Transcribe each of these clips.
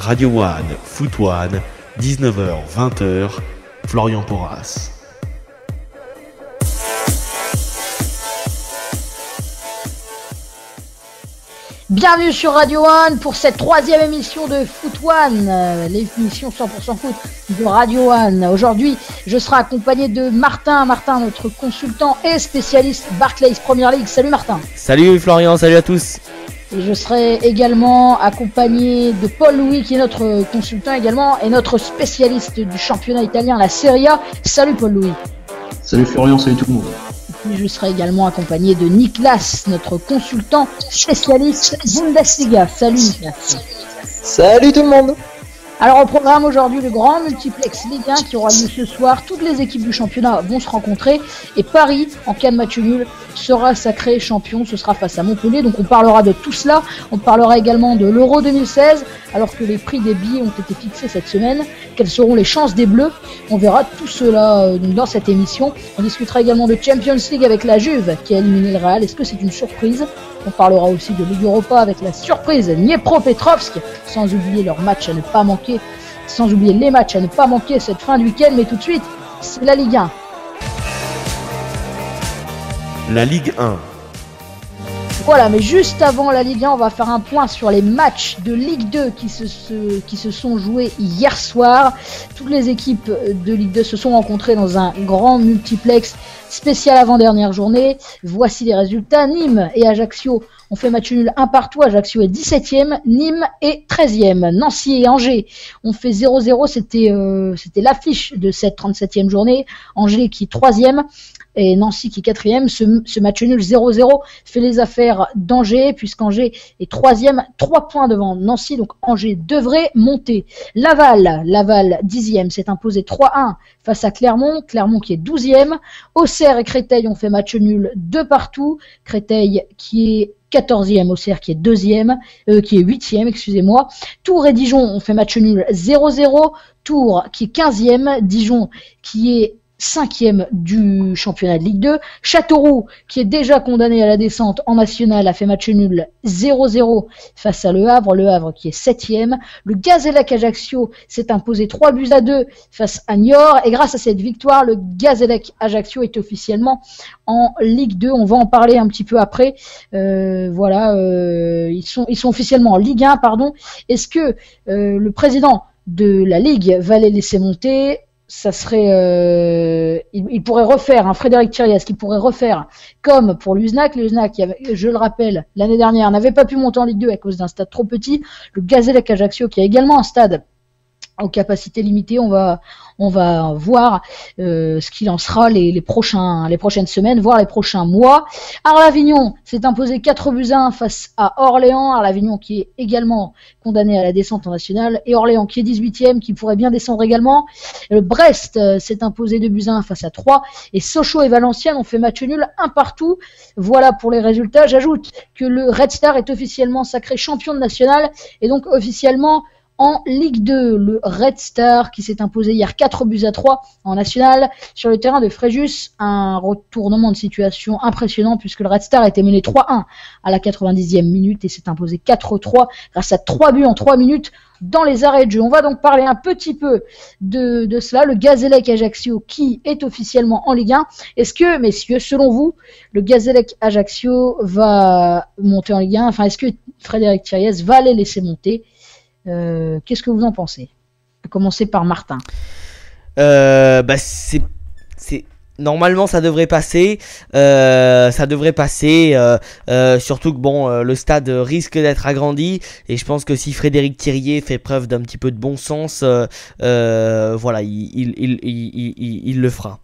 Radio One, Foot One, 19h-20h, Florian Porras. Bienvenue sur Radio One pour cette troisième émission de Foot One, euh, l'émission 100% foot de Radio One. Aujourd'hui, je serai accompagné de Martin. Martin, notre consultant et spécialiste Barclays Premier League. Salut Martin. Salut Florian, salut à tous. Et je serai également accompagné de Paul Louis, qui est notre consultant également, et notre spécialiste du championnat italien, la Serie A. Salut Paul Louis. Salut Florian, salut tout le monde. Et je serai également accompagné de Niklas, notre consultant spécialiste Bundesliga. Salut Niklas. Salut tout le monde. Alors au programme aujourd'hui le grand multiplex Ligue 1 qui aura lieu ce soir. Toutes les équipes du championnat vont se rencontrer et Paris, en cas de match nul, sera sacré champion. Ce sera face à Montpellier. Donc on parlera de tout cela. On parlera également de l'Euro 2016 alors que les prix des billets ont été fixés cette semaine. Quelles seront les chances des Bleus? On verra tout cela euh, dans cette émission. On discutera également de Champions League avec la Juve qui a éliminé le Real. Est-ce que c'est une surprise? On parlera aussi de Ligue Europa avec la surprise Dniepro-Petrovsk, sans oublier leur match à ne pas manquer, sans oublier les matchs à ne pas manquer cette fin de week-end. Mais tout de suite, c'est la Ligue 1. La Ligue 1. Voilà, mais juste avant la Ligue 1, on va faire un point sur les matchs de Ligue 2 qui se, se- qui se sont joués hier soir. Toutes les équipes de Ligue 2 se sont rencontrées dans un grand multiplex spécial avant-dernière journée. Voici les résultats. Nîmes et Ajaccio ont fait match nul un partout. Ajaccio est 17e, Nîmes est 13e. Nancy et Angers ont fait 0-0. C'était euh, c'était l'affiche de cette 37e journée. Angers qui est 3e et Nancy qui est quatrième. Ce, ce match nul 0-0 fait les affaires d'Angers, puisqu'Angers est troisième, trois points devant Nancy, donc Angers devrait monter. Laval, Laval dixième, s'est imposé 3-1 face à Clermont, Clermont qui est douzième. Auxerre et Créteil ont fait match nul de partout. Créteil qui est 14e, Auxerre qui est deuxième, euh, qui est huitième, excusez-moi. Tours et Dijon ont fait match nul 0-0. Tours qui est 15e, Dijon qui est cinquième du championnat de Ligue 2. Châteauroux, qui est déjà condamné à la descente en national, a fait match nul 0-0 face à Le Havre. Le Havre qui est septième. Le Gazélec Ajaccio s'est imposé 3 buts à 2 face à Niort. Et grâce à cette victoire, le Gazélec Ajaccio est officiellement en Ligue 2. On va en parler un petit peu après. Euh, voilà, euh, ils, sont, ils sont officiellement en Ligue 1, pardon. Est-ce que euh, le président de la Ligue va les laisser monter? Ça serait, euh, il, pourrait refaire, un Frédéric Thiriez qui pourrait refaire comme pour l'USNAC. L'USNAC, je le rappelle, l'année dernière n'avait pas pu monter en Ligue 2 à cause d'un stade trop petit. Le Gazélec Ajaccio, qui a également un stade aux capacités limitées, on va, on va voir euh, ce qu'il en sera les, prochains, les prochaines semaines, voire les prochains mois. Arles-Avignon s'est imposé 4 buts à 1 face à Orléans. Arles-Avignon qui est également condamné à la descente en nationale et Orléans qui est 18e, qui pourrait bien descendre également. Le Brest euh, s'est imposé 2 buts à 1 face à 3 et Sochaux et Valenciennes ont fait match nul un partout. Voilà pour les résultats. J'ajoute que le Red Star est officiellement sacré champion de national et donc officiellement en Ligue 2, le Red Star qui s'est imposé hier 4 buts à 3 en national sur le terrain de Fréjus. Un retournement de situation impressionnant puisque le Red Star était mené 3-1 à la 90e minute et s'est imposé 4-3 grâce à 3 buts en 3 minutes dans les arrêts de jeu. On va donc parler un petit peu de, cela. Le Gazélec Ajaccio qui est officiellement en Ligue 1. Est-ce que, messieurs, selon vous, le Gazélec Ajaccio va monter en Ligue 1 Enfin, est-ce que Frédéric Thiriez va les laisser monter euh, Qu'est-ce que vous en pensez? À commencer par Martin. Euh, bah c'est normalement ça devrait passer. Euh, ça devrait passer surtout que bon le stade risque d'être agrandi. Et je pense que si Frédéric Thirier fait preuve d'un petit peu de bon sens voilà il, il, il, il, il- il le fera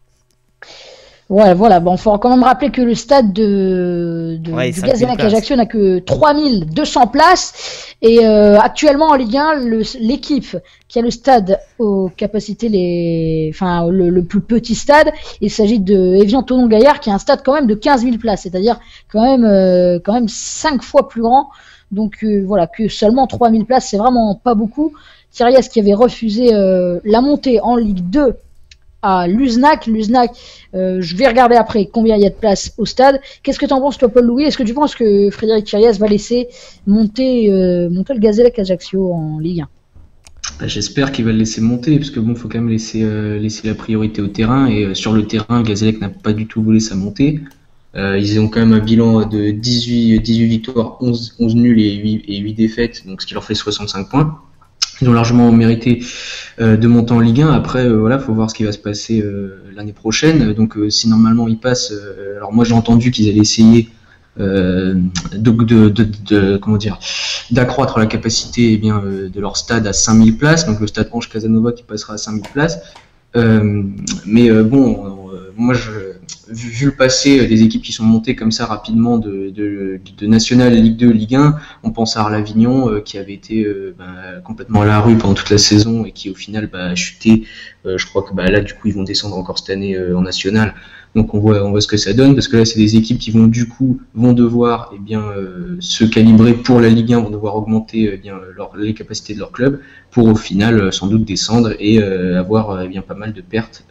Ouais, voilà. Bon, faut quand même rappeler que le stade de, de Ouais, du 5000 Gazélec places. Ajaccio n'a que 3200 places. Et euh, actuellement en Ligue 1, le- l'équipe qui a le stade aux capacités les, enfin le, le plus petit stade, il s'agit de Evian Tonon Gaillard qui a un stade quand même de 15 000 places, c'est-à-dire quand même euh, quand même cinq fois plus grand. Donc euh, voilà que seulement 3000 places, c'est vraiment pas beaucoup. Thiriez qui avait refusé euh, la montée en Ligue 2 à l'USNAC. L'USNAC, euh, je vais regarder après combien il y a de place au stade. Qu'est-ce que tu en penses, toi, Paul Louis Est-ce que tu penses que Frédéric Thiriez va laisser monter, euh, monter le Gazélec Ajaccio en Ligue Bah, J'espère qu'il va le laisser monter, parce que bon, faut quand même laisser, euh, la priorité au terrain. Et sur le terrain, Gazellec n'a pas du tout voulu sa montée. Ils ont quand même un bilan de 18, 18 victoires, 11, 11 nuls et 8, et 8 défaites, donc ce qui leur fait 65 points. Ils ont largement mérité euh, de monter en Ligue 1. Après, euh, voilà, faut voir ce qui va se passer euh, l'année prochaine. Donc, euh, si normalement ils passent, alors moi j'ai entendu qu'ils allaient essayer de, comment dire, d'accroître la capacité eh bien de leur stade à 5000 places. Donc le stade Ange Casanova qui passera à 5000 places. Mais bon, moi, je, vu, le passé euh, des équipes qui sont montées comme ça rapidement de, de, de National, Ligue 2, Ligue 1, on pense à Arlavignon euh, qui avait été euh, bah, complètement à la rue pendant toute la saison et qui au final bah, a chuté. Je crois que bah, là, du coup, ils vont descendre encore cette année en National. Donc on voit, on voit ce que ça donne parce que là, c'est des équipes qui vont du coup vont devoir eh bien se calibrer pour la Ligue 1, vont devoir augmenter eh bien les capacités de leur club pour au final sans doute descendre et avoir eh bien pas mal de pertes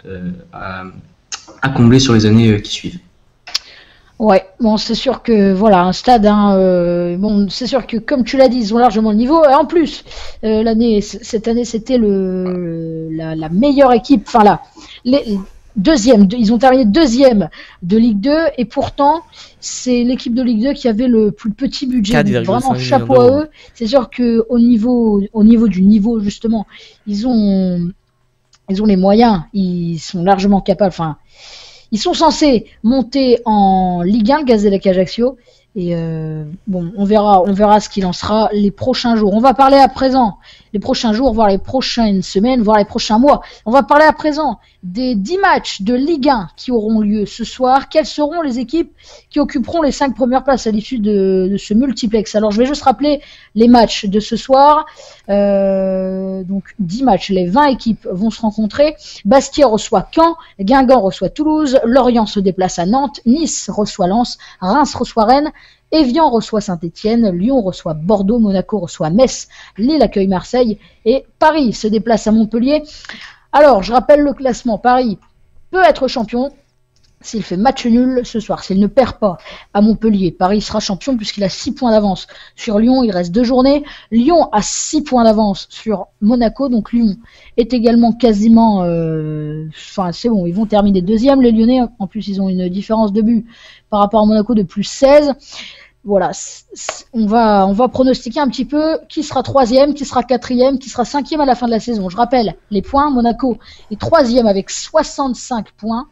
à, à combler sur les années euh, qui suivent. Ouais, bon, c'est sûr que voilà, un stade, hein, euh, bon, c'est sûr que comme tu l'as dit, ils ont largement le niveau. Et en plus, euh, l'année, cette année, c'était le la, la meilleure équipe. Enfin là, les, deuxième, de- ils ont terminé deuxième de Ligue 2 et pourtant, c'est l'équipe de Ligue 2 qui avait le plus petit budget. 4,5 Donc, Vraiment, chapeau à eux. C'est sûr que au niveau, au niveau du niveau justement, ils ont ils ont les moyens, ils sont largement capables. Enfin, ils sont censés monter en Ligue 1, le Gazellec Ajaccio. Et euh, bon, on verra, on verra ce qu'il en sera les prochains jours. On va parler à présent, les prochains jours, voire les prochaines semaines, voire les prochains mois. On va parler à présent des 10 matchs de Ligue 1 qui auront lieu ce soir. Quelles seront les équipes qui occuperont les 5 premières places à l'issue de, ce multiplex? Alors, je vais juste rappeler les matchs de ce soir. Euh, donc, 10 matchs, les 20 équipes vont se rencontrer. Bastia reçoit Caen, Guingamp reçoit Toulouse, Lorient se déplace à Nantes, Nice reçoit Lens, Reims reçoit Rennes, Evian reçoit Saint-Etienne, Lyon reçoit Bordeaux, Monaco reçoit Metz, Lille accueille Marseille et Paris se déplace à Montpellier. Alors, je rappelle le classement. Paris peut être champion s'il fait match nul ce soir, s'il ne perd pas à Montpellier. Paris sera champion puisqu'il a 6 points d'avance sur Lyon. Il reste deux journées. Lyon a 6 points d'avance sur Monaco. Donc Lyon est également quasiment... euh, Enfin, c'est bon, ils vont terminer deuxième. Les Lyonnais, en plus, ils ont une différence de but par rapport à Monaco de plus 16. Voilà, on va, on va pronostiquer un petit peu qui sera troisième, qui sera quatrième, qui sera cinquième à la fin de la saison. Je rappelle les points. Monaco est troisième avec 65 points.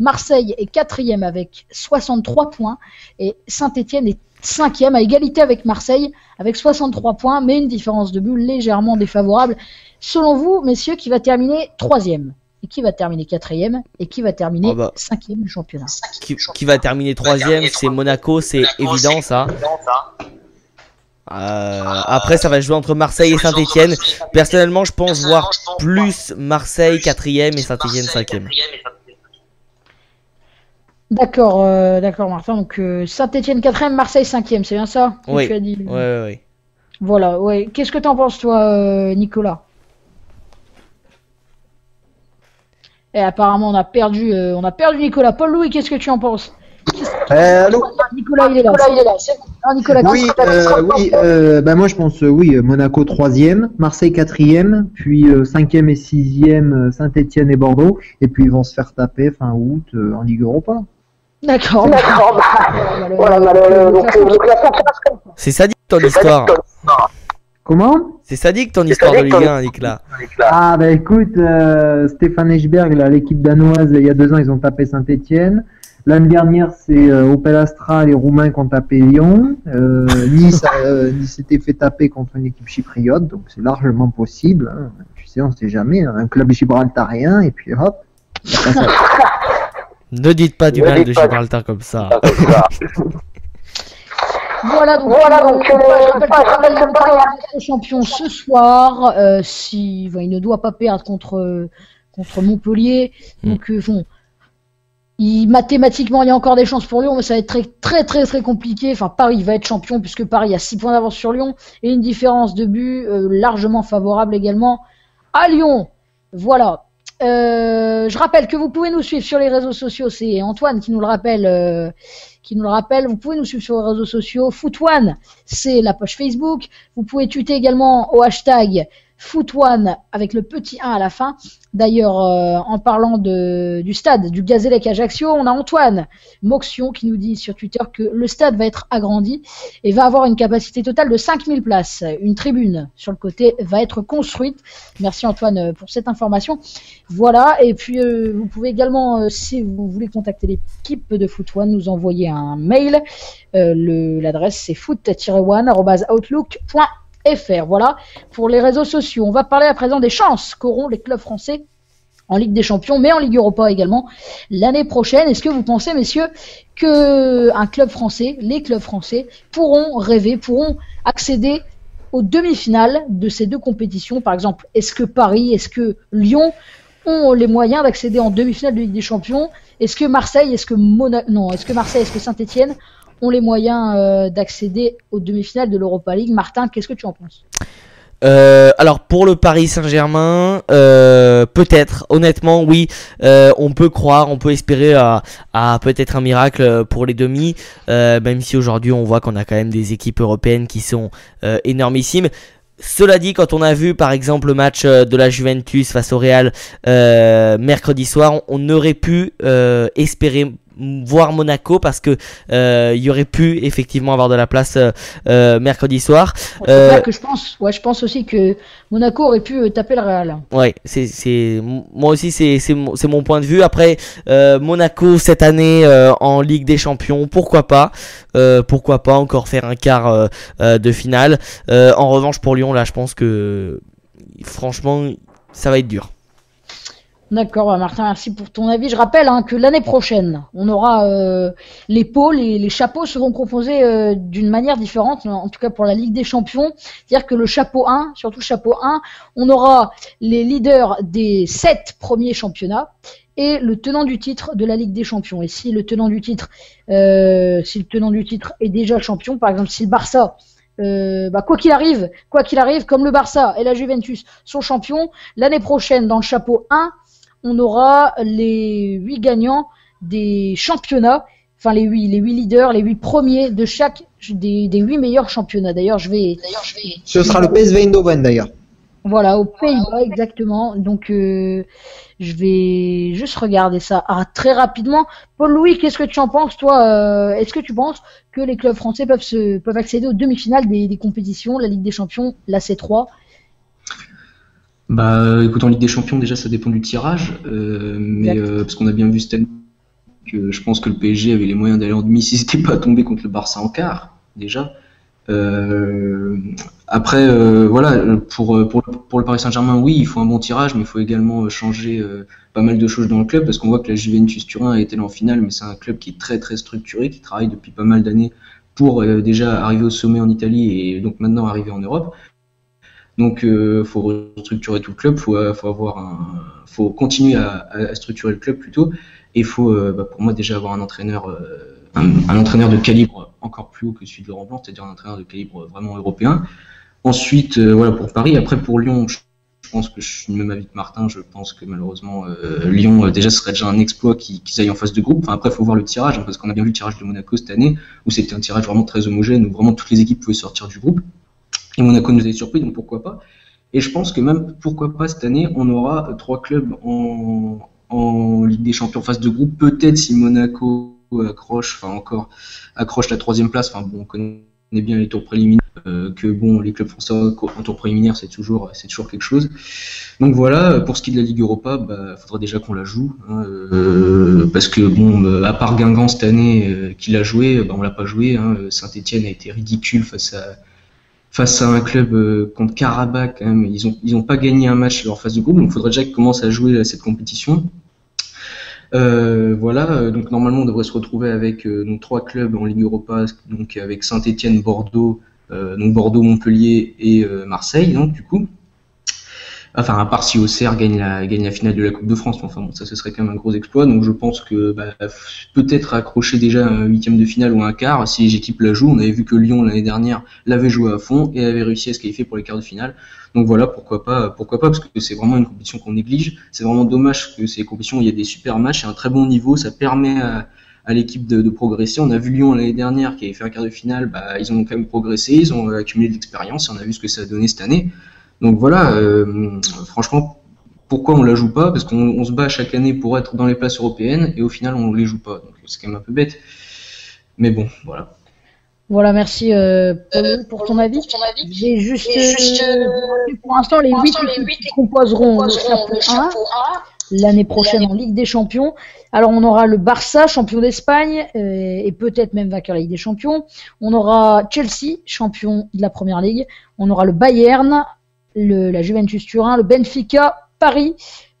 Marseille est quatrième avec 63 points. Et Saint-Etienne est cinquième à égalité avec Marseille avec 63 points, mais une différence de but légèrement défavorable. Selon vous, messieurs, qui va terminer troisième et qui va terminer quatrième et qui va terminer Oh bah. cinquième du championnat? Qui, qui va terminer troisième, c'est Monaco, c'est évident ça. Euh, après, ça va jouer entre Marseille et Saint-Etienne. Personnellement, je pense voir plus Marseille quatrième et Saint-Etienne cinquième. D'accord, euh, d'accord, Martin. Donc euh, Saint-Etienne quatrième, Marseille cinquième, c'est bien ça que Oui. tu as dit Ouais, ouais, ouais. Voilà, ouais. Qu'est-ce que t'en penses, toi, euh, Nicolas? Et apparemment, on a perdu, euh, on a perdu Nicolas. Paul Louis, qu'est-ce que tu en penses? Euh, allô? Nicolas, il est là. il est là. Alors, Nicolas, Oui, euh, oui euh, bah moi je pense euh, oui, Monaco troisième, Marseille quatrième, puis euh, cinquième et sixième, Saint-Etienne et Bordeaux, et puis ils vont se faire taper fin août euh, en Ligue Europa. D'accord. D'accord, bah, voilà, bah, donc, euh, reste comme ça. C'est sadique ton histoire. Comment? C'est sadique ton histoire de Ligue 1, Nicolas. Ah bah écoute, euh, Stéphane Eschberg, là, l'équipe danoise, il y a deux ans ils ont tapé Saint-Etienne. L'année dernière, c'est euh, Opel Astra, les Roumains qui ont tapé Lyon. Euh, nice, euh, nice s'était fait taper contre une équipe chypriote, donc c'est largement possible. hein. Tu sais, on sait jamais. hein. Un club gibraltarien, et puis hop. Ne dites pas du Ne mal de Gibraltar comme ça. Voilà, donc, Voilà, donc, je euh, rappelle que je rappelle que Paris est champion ce soir. Euh, si, enfin, il ne doit pas perdre contre, contre Montpellier. Mm. Donc, euh, bon, il, mathématiquement, il y a encore des chances pour Lyon, mais ça va être très, très, très, très compliqué. Enfin, Paris va être champion puisque Paris a 6 points d'avance sur Lyon et une différence de but euh, largement favorable également à Lyon. Voilà. Euh, je rappelle que vous pouvez nous suivre sur les réseaux sociaux. C'est Antoine qui nous le rappelle. euh, qui nous le rappelle. Vous pouvez nous suivre sur les réseaux sociaux. Foot One, c'est la page Facebook. Vous pouvez tweeter également au hashtag Foot One avec le petit 1 à la fin. D'ailleurs, euh, en parlant de, du stade du Gazélec Ajaccio, on a Antoine Moxion qui nous dit sur Twitter que le stade va être agrandi et va avoir une capacité totale de 5000 places. Une tribune sur le côté va être construite. Merci Antoine pour cette information. Voilà, et puis euh, vous pouvez également, euh, si vous voulez contacter l'équipe de Foot One, nous envoyer un mail. L'adresse c'est foot-one.outlook.fr. Voilà pour les réseaux sociaux. On va parler à présent des chances qu'auront les clubs français en Ligue des Champions, mais en Ligue Europa également l'année prochaine. Est-ce que vous pensez, messieurs, que un club français, les clubs français, pourront rêver, pourront accéder aux demi-finales de ces deux compétitions? Par exemple, est-ce que Paris, est-ce que Lyon ont les moyens d'accéder en demi-finale de Ligue des Champions? Est-ce que Marseille, est-ce que non, est-ce que Marseille, est-ce que Saint-Étienne ont les moyens euh, d'accéder aux demi-finales de l'Europa League. Martin, qu'est-ce que tu en penses? Euh, alors pour le Paris Saint-Germain, euh, peut-être, honnêtement, oui, on peut croire, on peut espérer à, peut-être un miracle pour les demi, même si aujourd'hui on voit qu'on a quand même des équipes européennes qui sont énormissimes. Cela dit, quand on a vu par exemple le match de la Juventus face au Real mercredi soir, on aurait pu espérer voir Monaco parce que euh, il y aurait pu effectivement avoir de la place euh, euh, mercredi soir. C'est euh, que je pense. Ouais, je pense aussi que Monaco aurait pu taper le Real. Ouais, c'est c'est moi aussi c'est c'est mon, mon point de vue. Après Monaco cette année en Ligue des Champions, pourquoi pas? Pourquoi pas encore faire un quart de finale? en revanche pour Lyon là, je pense que franchement ça va être dur. D'accord, bah, Martin, merci pour ton avis. Je rappelle hein, que l'année prochaine, on aura euh, les pôles et les chapeaux seront composés euh, d'une manière différente, en tout cas pour la Ligue des Champions. C'est-à-dire que le chapeau 1, surtout le chapeau 1, on aura les leaders des sept premiers championnats et le tenant du titre de la Ligue des Champions. Et si le tenant du titre, euh, si le tenant du titre est déjà champion, par exemple si le Barça euh, bah, quoi qu'il arrive, quoi qu'il arrive, comme le Barça et la Juventus sont champions, l'année prochaine dans le chapeau 1, on aura les huit gagnants des championnats, enfin les huit, les huit leaders, les huit premiers de chaque des, des huit meilleurs championnats. D'ailleurs, je vais, d'ailleurs, je vais. Ce sera le PSV Eindhoven d'ailleurs. Voilà, aux Pays-Bas exactement. Donc, euh, je vais juste regarder ça ah, très rapidement. Paul-Louis, qu'est-ce que tu en penses, toi euh, Est-ce que tu penses que les clubs français peuvent se peuvent accéder aux demi-finales des, des compétitions, la Ligue des Champions, la C3 bah, écoute, en Ligue des Champions, déjà, ça dépend du tirage. Euh, mais euh, parce qu'on a bien vu cette année que je pense que le PSG avait les moyens d'aller en demi si c'était pas tombé contre le Barça en quart, déjà. Euh, après, euh, voilà, pour, pour, pour, le Paris Saint-Germain, oui, il faut un bon tirage, mais il faut également changer pas mal de choses dans le club parce qu'on voit que la Juventus Turin a été là en finale, mais c'est un club qui est très très structuré, qui travaille depuis pas mal d'années pour déjà arriver au sommet en Italie et donc maintenant arriver en Europe. Donc, euh, faut restructurer tout le club, faut, un, faut continuer à, structurer le club plutôt, et faut, euh, bah, pour moi, déjà avoir un entraîneur, euh, un, entraîneur de calibre encore plus haut que celui de Laurent Blanc, c'est-à-dire un entraîneur de calibre vraiment européen. Ensuite, euh, voilà pour Paris. Après pour Lyon, je, pense que je même de Martin. Je pense que malheureusement Lyon déjà ce serait déjà un exploit qu'ils aillent en face de groupe. Enfin après, faut voir le tirage hein, parce qu'on a bien vu le tirage de Monaco cette année où c'était un tirage vraiment très homogène où vraiment toutes les équipes pouvaient sortir du groupe. Monaco nous avait surpris, donc pourquoi pas. Et je pense que même, pourquoi pas, cette année, on aura trois clubs en, Ligue des Champions phase de groupe. Peut-être si Monaco accroche, enfin encore, accroche la troisième place. Enfin bon, on connaît bien les tours préliminaires, euh, que bon, les clubs français en tour préliminaire, c'est toujours, c'est toujours quelque chose. Donc voilà, pour ce qui est de la Ligue Europa, bah, faudra déjà qu'on la joue, hein, euh, parce que bon, euh, à part Guingamp cette année euh, qui l'a joué, bah, on l'a pas joué. Hein, Saint-Étienne a été ridicule face à face à un club euh, contre Karabakh, même, ils ont ils ont pas gagné un match leur phase de groupe, donc il faudrait déjà qu'ils commencent à jouer cette compétition. Euh, voilà, donc normalement on devrait se retrouver avec euh, trois clubs en Ligue Europa, donc avec Saint-Étienne, Bordeaux, euh, donc Bordeaux, Montpellier et Marseille, donc du coup. Enfin, à part si Auxerre gagne la, finale de la Coupe de France, enfin bon, ça ce serait quand même un gros exploit. Donc je pense que bah, peut-être accrocher déjà un huitième de finale ou un quart si les équipes la jouent. On avait vu que Lyon l'année dernière l'avait joué à fond et avait réussi à se qualifier pour les quarts de finale. Donc voilà, pourquoi pas, pourquoi pas, parce que c'est vraiment une compétition qu'on néglige. C'est vraiment dommage que ces compétitions il y a des super matchs et un très bon niveau, ça permet à, à l'équipe de, de, progresser. On a vu Lyon l'année dernière qui avait fait un quart de finale, bah, ils ont quand même progressé, ils ont accumulé de l'expérience et on a vu ce que ça a donné cette année. Donc voilà, euh, franchement, pourquoi on la joue pas? Parce qu'on on se bat chaque année pour être dans les places européennes et au final on les joue pas. Donc c'est quand même un peu bête. Mais bon, voilà. Voilà, merci euh, Paulo, pour ton avis. J'ai juste, euh, pour l'instant les 8 qui composeront le chapeau 1 l'année prochaine en Ligue des Champions. Alors on aura le Barça, champion d'Espagne, euh, et peut-être même vainqueur de la Ligue des Champions. On aura Chelsea, champion de la Première Ligue. On aura le Bayern, le, la Juventus Turin, le Benfica, Paris.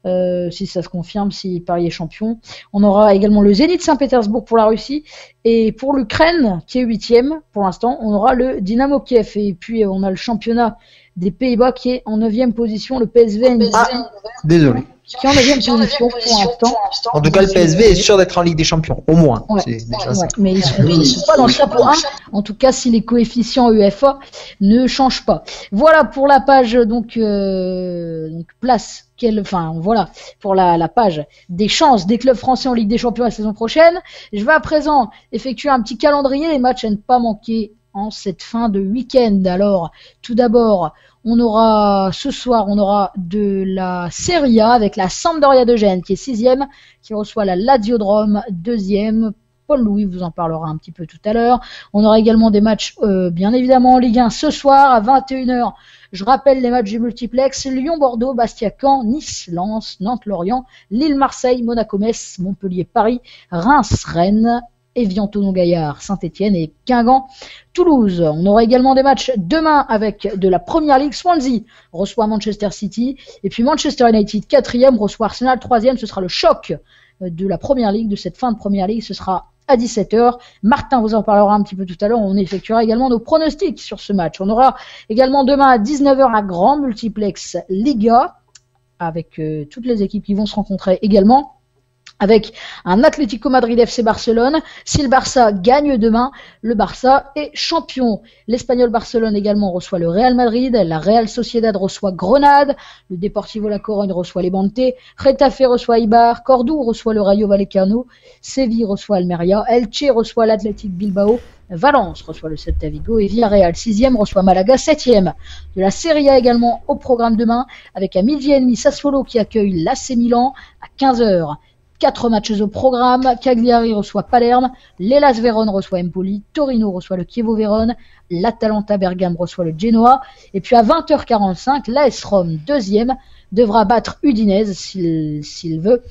euh, si ça se confirme, si Paris est champion. On aura également le Zénith Saint-Pétersbourg pour la Russie. Et pour l'Ukraine, qui est huitième pour l'instant, on aura le Dynamo Kiev. Et puis euh, on a le championnat des Pays-Bas qui est en neuvième position, le PSV Ah, désolé. Qui est en position pour l'instant. En tout cas, le PSV est sûr d'être en Ligue des Champions, au moins. Ouais, C'est déjà ouais, ça. mais ils sont, ils sont pas dans le chapeau 1, en tout cas si les coefficients UEFA ne changent pas. Voilà pour la page donc, euh, donc place quelle, enfin voilà pour la, la page des chances des clubs français en Ligue des Champions la saison prochaine. Je vais à présent effectuer un petit calendrier des matchs à ne pas manquer en cette fin de week-end. Alors tout d'abord on aura ce soir, on aura de la Serie A avec la Sampdoria de Gênes qui est sixième, qui reçoit la Lazio de Rome deuxième. Paul Louis vous en parlera un petit peu tout à l'heure. On aura également des matchs, euh, bien évidemment, en Ligue 1 ce soir à 21h. Je rappelle les matchs du multiplex Lyon-Bordeaux, Bastia-Caen, Nice-Lens, Nantes-Lorient, Lille-Marseille, Monaco-Metz, Montpellier-Paris, Reims-Rennes, Evian-Tonon-Gaillard, Saint-Etienne et Guingamp. Toulouse. On aura également des matchs demain avec de la Première Ligue. Swansea reçoit Manchester City. Et puis Manchester United, quatrième, reçoit Arsenal, troisième. Ce sera le choc euh, de la Première Ligue, de cette fin de Première Ligue. Ce sera à 17h. Martin vous en parlera un petit peu tout à l'heure. On effectuera également nos pronostics sur ce match. On aura également demain à 19h un grand multiplex Liga avec euh, toutes les équipes qui vont se rencontrer également avec un Atlético Madrid FC Barcelone. Si le Barça gagne demain, le Barça est champion. L'Espagnol Barcelone également reçoit le Real Madrid, la Real Sociedad reçoit Grenade, le Deportivo La Corogne reçoit Levante, Retafe reçoit Ibar, Cordoue reçoit le Rayo Vallecano, Séville reçoit Almeria, Elche reçoit l'Athletic Bilbao, Valence reçoit le Celta Vigo et Villarreal 6e reçoit Malaga 7e. De la Serie A également au programme demain avec à midi et demi Sassuolo qui accueille l'AC Milan à 15h. Quatre matchs au programme. Cagliari reçoit Palerme, l'Elas Vérone reçoit Empoli, Torino reçoit le Chievo Vérone, l'Atalanta Bergame reçoit le Genoa. Et puis à 20h45, l'AS Rome, deuxième, devra battre Udinese s'il veut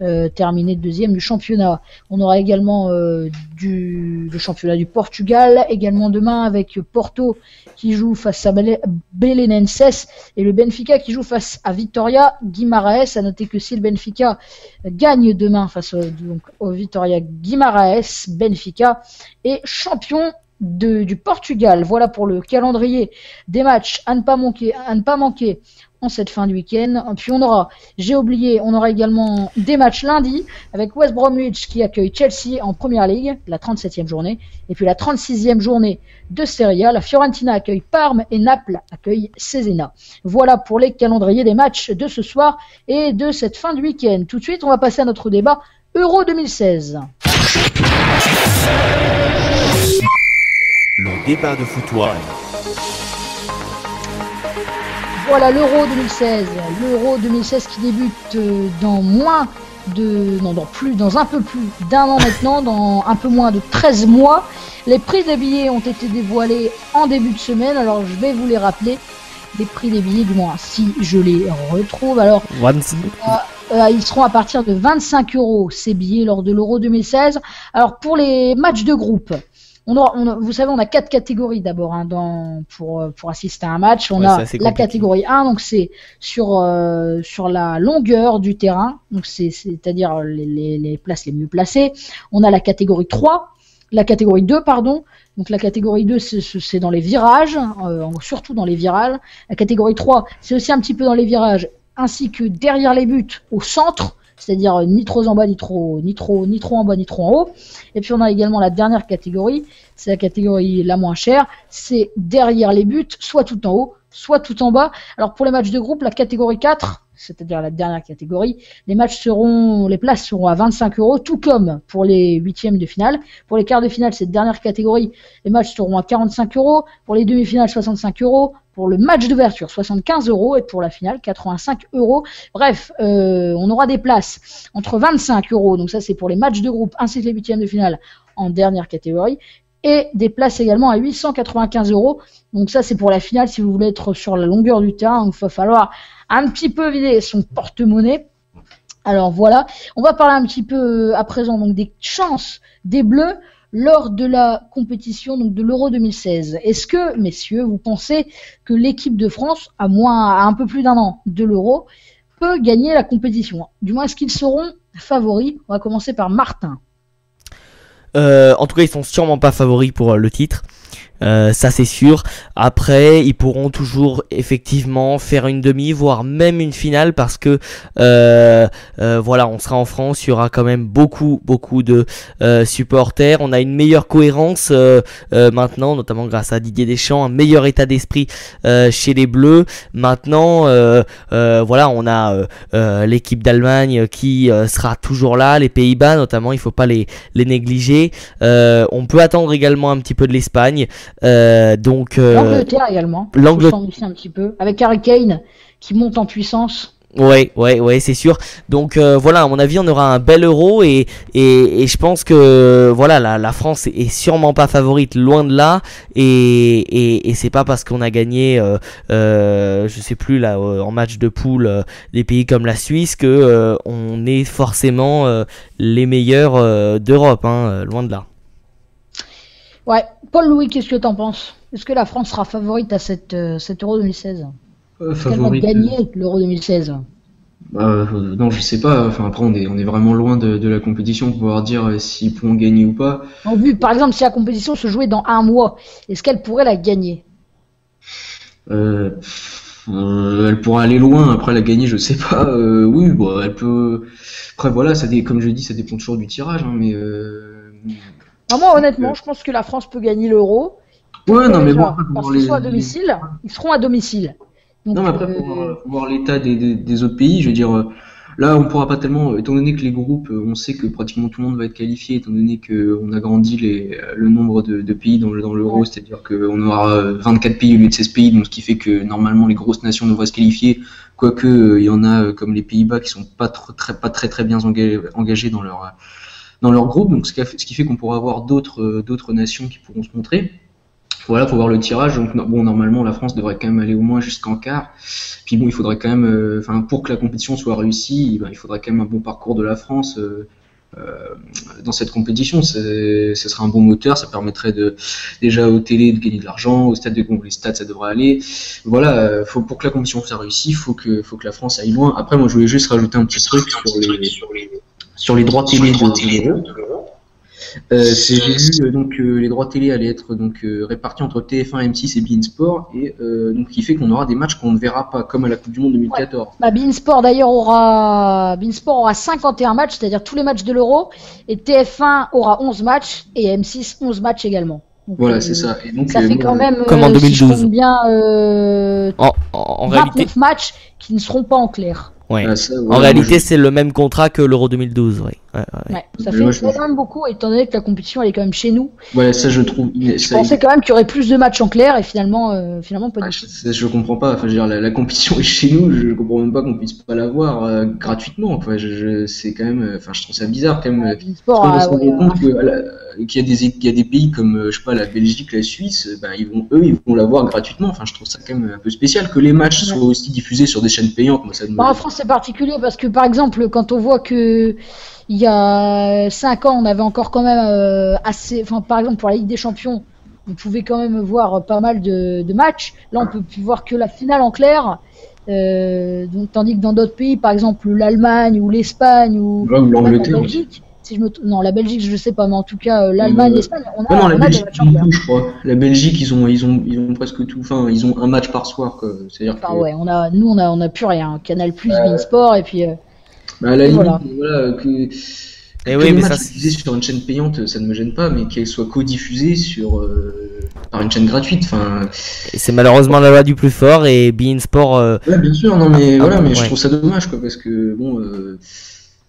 euh, terminer deuxième du championnat. On aura également euh, du, le championnat du Portugal, également demain avec Porto qui joue face à Bele- Belenenses et le Benfica qui joue face à Vitoria Guimaraes. À noter que si le Benfica gagne demain face au, donc, au Vitoria Guimaraes, Benfica est champion du Portugal. Voilà pour le calendrier des matchs à ne pas manquer en cette fin de week-end. Puis on aura, j'ai oublié, on aura également des matchs lundi avec West Bromwich qui accueille Chelsea en Première Ligue, la 37e journée, et puis la 36e journée de Serie A. La Fiorentina accueille Parme et Naples accueille Cesena. Voilà pour les calendriers des matchs de ce soir et de cette fin de week-end. Tout de suite, on va passer à notre débat Euro 2016. Le débat de Foutoine. Voilà l'Euro 2016. L'Euro 2016 qui débute euh, dans moins de. Non, dans plus, dans un peu plus d'un an maintenant, dans un peu moins de 13 mois. Les prix des billets ont été dévoilés en début de semaine, alors je vais vous les rappeler. Les prix des billets, du moins, si je les retrouve. Alors, euh, ils seront à partir de 25 euros ces billets lors de l'Euro 2016. Alors pour les matchs de groupe, on a- vous savez, on a quatre catégories d'abord hein, dans, pour, euh, pour assister à un match. On Ouais, a la compliqué. catégorie 1, donc c'est sur, euh, sur la longueur du terrain, donc c'est-à-dire les, les, les places les mieux placées. On a la catégorie 3, la catégorie 2, pardon. Donc la catégorie 2, c'est- c'est c'est dans les virages, euh, surtout dans les virages. La catégorie 3, c'est aussi un petit peu dans les virages, ainsi que derrière les buts, au centre, c'est-à-dire euh, ni trop en bas, ni trop, ni trop, ni trop en bas, ni trop en haut. Et puis on a également la dernière catégorie, c'est la catégorie la moins chère, c'est derrière les buts, soit tout en haut, soit tout en bas. Alors pour les matchs de groupe, la catégorie 4, c'est-à-dire la dernière catégorie, les matchs seront, les places seront à 25 euros, tout comme pour les huitièmes de finale. Pour les quarts de finale, cette dernière catégorie, les matchs seront à 45 euros. Pour les demi-finales, 65 euros. Pour le match d'ouverture, 75 euros et pour la finale, 85 euros. Bref, euh, on aura des places entre 25 euros, donc ça c'est pour les matchs de groupe ainsi que les huitièmes de finale en dernière catégorie, et des places également à 895 euros. Donc ça c'est pour la finale si vous voulez être sur la longueur du terrain, il va falloir un petit peu vider son porte-monnaie. Alors voilà, on va parler un petit peu à présent donc des chances des Bleus lors de la compétition de l'Euro 2016. Est-ce que, messieurs, vous pensez que l'équipe de France, à moins à un peu plus d'un an de l'Euro, peut gagner la compétition? Du moins, est-ce qu'ils seront favoris? On va commencer par Martin. Euh, en tout cas, ils sont sûrement pas favoris pour euh, le titre. Euh, ça c'est sûr. Après, ils pourront toujours effectivement faire une demi, voire même une finale, parce que euh, euh, voilà, on sera en France, il y aura quand même beaucoup, beaucoup de euh, supporters. On a une meilleure cohérence euh, euh, maintenant, notamment grâce à Didier Deschamps, un meilleur état d'esprit chez les Bleus. Maintenant, voilà, on a l'équipe d'Allemagne qui sera toujours là, les Pays-Bas notamment, il faut pas les, les négliger. On peut attendre également un petit peu de l'Espagne. Euh, donc euh, L'Angleterre également. l'Angleterre- aussi un petit peu. Avec Harry Kane qui monte en puissance. Ouais, ouais, ouais, c'est sûr. Donc euh, voilà, à mon avis, on aura un bel euro et, et, et je pense que voilà, la, la France est, sûrement pas favorite, loin de là. Et, et, et c'est pas parce qu'on a gagné, euh, euh, je sais plus là, en match de poule, des pays comme la Suisse que on est forcément les meilleurs d'Europe, hein, loin de là. Ouais. Paul Louis, qu'est-ce que t'en penses? Est-ce que la France sera favorite à cette, euh, cet Euro 2016 Euh, Est-ce qu'elle va favorite, gagner l'Euro 2016 Bah, euh, non, je sais pas. Enfin, après, on est, on est vraiment loin de, de la compétition pour pouvoir dire euh, s'ils pourront gagner ou pas. En vue, par exemple, si la compétition se jouait dans un mois, est-ce qu'elle pourrait la gagner? Euh, euh, elle pourra aller loin. Après, la gagner, je sais pas. Euh, oui, bon, elle peut. Après, voilà, ça dé... comme je dis, ça dépend toujours du tirage. Hein, mais euh... Moi, honnêtement, je pense que la France peut gagner l'Euro. ouais, non, mais Déjà, bon, après, parce qu'ils les- sont à domicile, ils seront à domicile. Donc, Non, mais après, euh, faut voir, l'état des, des, des autres pays. Je veux dire, euh, là, on pourra pas tellement, euh, étant donné que les groupes, euh, on sait que pratiquement tout le monde va être qualifié, étant donné que on a grandi les, euh, le nombre de, de pays dans, le- dans l'euro, Ouais. c'est-à-dire qu'on aura euh, 24 pays au lieu de 16 pays, donc ce qui fait que normalement les grosses nations devraient se qualifier, quoique euh, il y en a euh, comme les Pays-Bas qui sont pas trop, très, pas très très bien engagés, dans leur euh, dans leur groupe, donc ce qui, fait- qu'on pourra avoir d'autres euh, d'autres nations qui pourront se montrer. Voilà, faut voir le tirage. Donc bon, normalement, la France devrait quand même aller au moins jusqu'en quart. Puis bon, il faudrait quand même, euh, enfin, pour que la compétition soit réussie, ben, il faudrait quand même un bon parcours de la France euh, dans cette compétition. Ce serait un bon moteur, ça permettrait de déjà aux télé de gagner de l'argent, au stade de les stades ça devrait aller. Voilà, pour que la compétition soit réussie, que faut que la France aille loin. Après, moi, je voulais juste rajouter un petit truc sur les droits télé de, de l'Euro. Euh, c'est- j'ai vu euh, donc euh, les droits télé allaient être donc euh, répartis entre TF1, M6 et beIN Sport et euh, donc qui fait qu'on aura des matchs qu'on ne verra pas comme à la Coupe du Monde 2014. bah, Beansport d'ailleurs aura Beansport aura 51 matchs, c'est-à-dire tous les matchs de l'Euro, et TF1 aura 11 matchs et M6 11 matchs également. Donc, Voilà, c'est ça. Et donc Ça fait quand même, Comme en euh, si je 2012. compte bien, euh, En, en, en 29 réalité, matchs qui ne seront pas en clair. Ouais. ah, ça, En réalité, je- c'est le même contrat que l'Euro 2012, ouais. Ouais, ouais. Ouais, ça Mais fait moi, je ça quand même beaucoup, étant donné que la compétition elle est quand même chez nous. ouais, ça je trouve. Je ça- pensais quand même qu'il y aurait plus de matchs en clair et finalement, euh, finalement pas Ah, du tout. je, je comprends pas. Enfin, je veux dire, la, la compétition est chez nous. Je comprends même pas qu'on puisse pas l'avoir euh, gratuitement. Quoi. Je, je, c'est quand même. Enfin, je trouve ça bizarre quand même. euh, se rend compte que, la- qu'il y a des qu'il y a des pays comme je sais pas la Belgique, la Suisse, ben ils vont eux ils vont l'avoir gratuitement. Enfin, je trouve ça quand même un peu spécial que les matchs soient aussi diffusés sur des chaînes payantes. Moi, ça me. Bah, en France, c'est particulier parce que, par exemple, quand on voit que il y a 5 ans, on avait encore quand même euh, assez. Enfin, par exemple, pour la Ligue des Champions, on pouvait quand même voir pas mal de, de matchs. Là, on peut plus voir que la finale en clair. Euh, donc, tandis que dans d'autres pays, par exemple l'Allemagne ou l'Espagne ou Ouais, ou l'Angleterre. Belgique, si je me non la Belgique je sais pas mais en tout cas euh, l'Allemagne Euh, l'Espagne on a, Ouais, non, la on a des Belgique, matchs en clair. je crois. La Belgique, ils ont, ils ont, ils ont presque tout. Enfin, ils ont un match par soir, quoi. C'est-à-dire Enfin, que, ouais, on a, nous on a, on a plus rien. Canal Plus, Beansport et puis. euh, bah, à la Et limite, voilà. voilà, que, Et que oui, mais ça, soient diffusés sur une chaîne payante, ça ne me gêne pas, mais qu'elles soient co-diffusées sur euh, par une chaîne gratuite. Enfin, c'est malheureusement la loi du plus fort et Bein Sport. euh, ouais, bien sûr, non, mais Ah, voilà, mais je trouve ça dommage, quoi, parce que bon. Euh,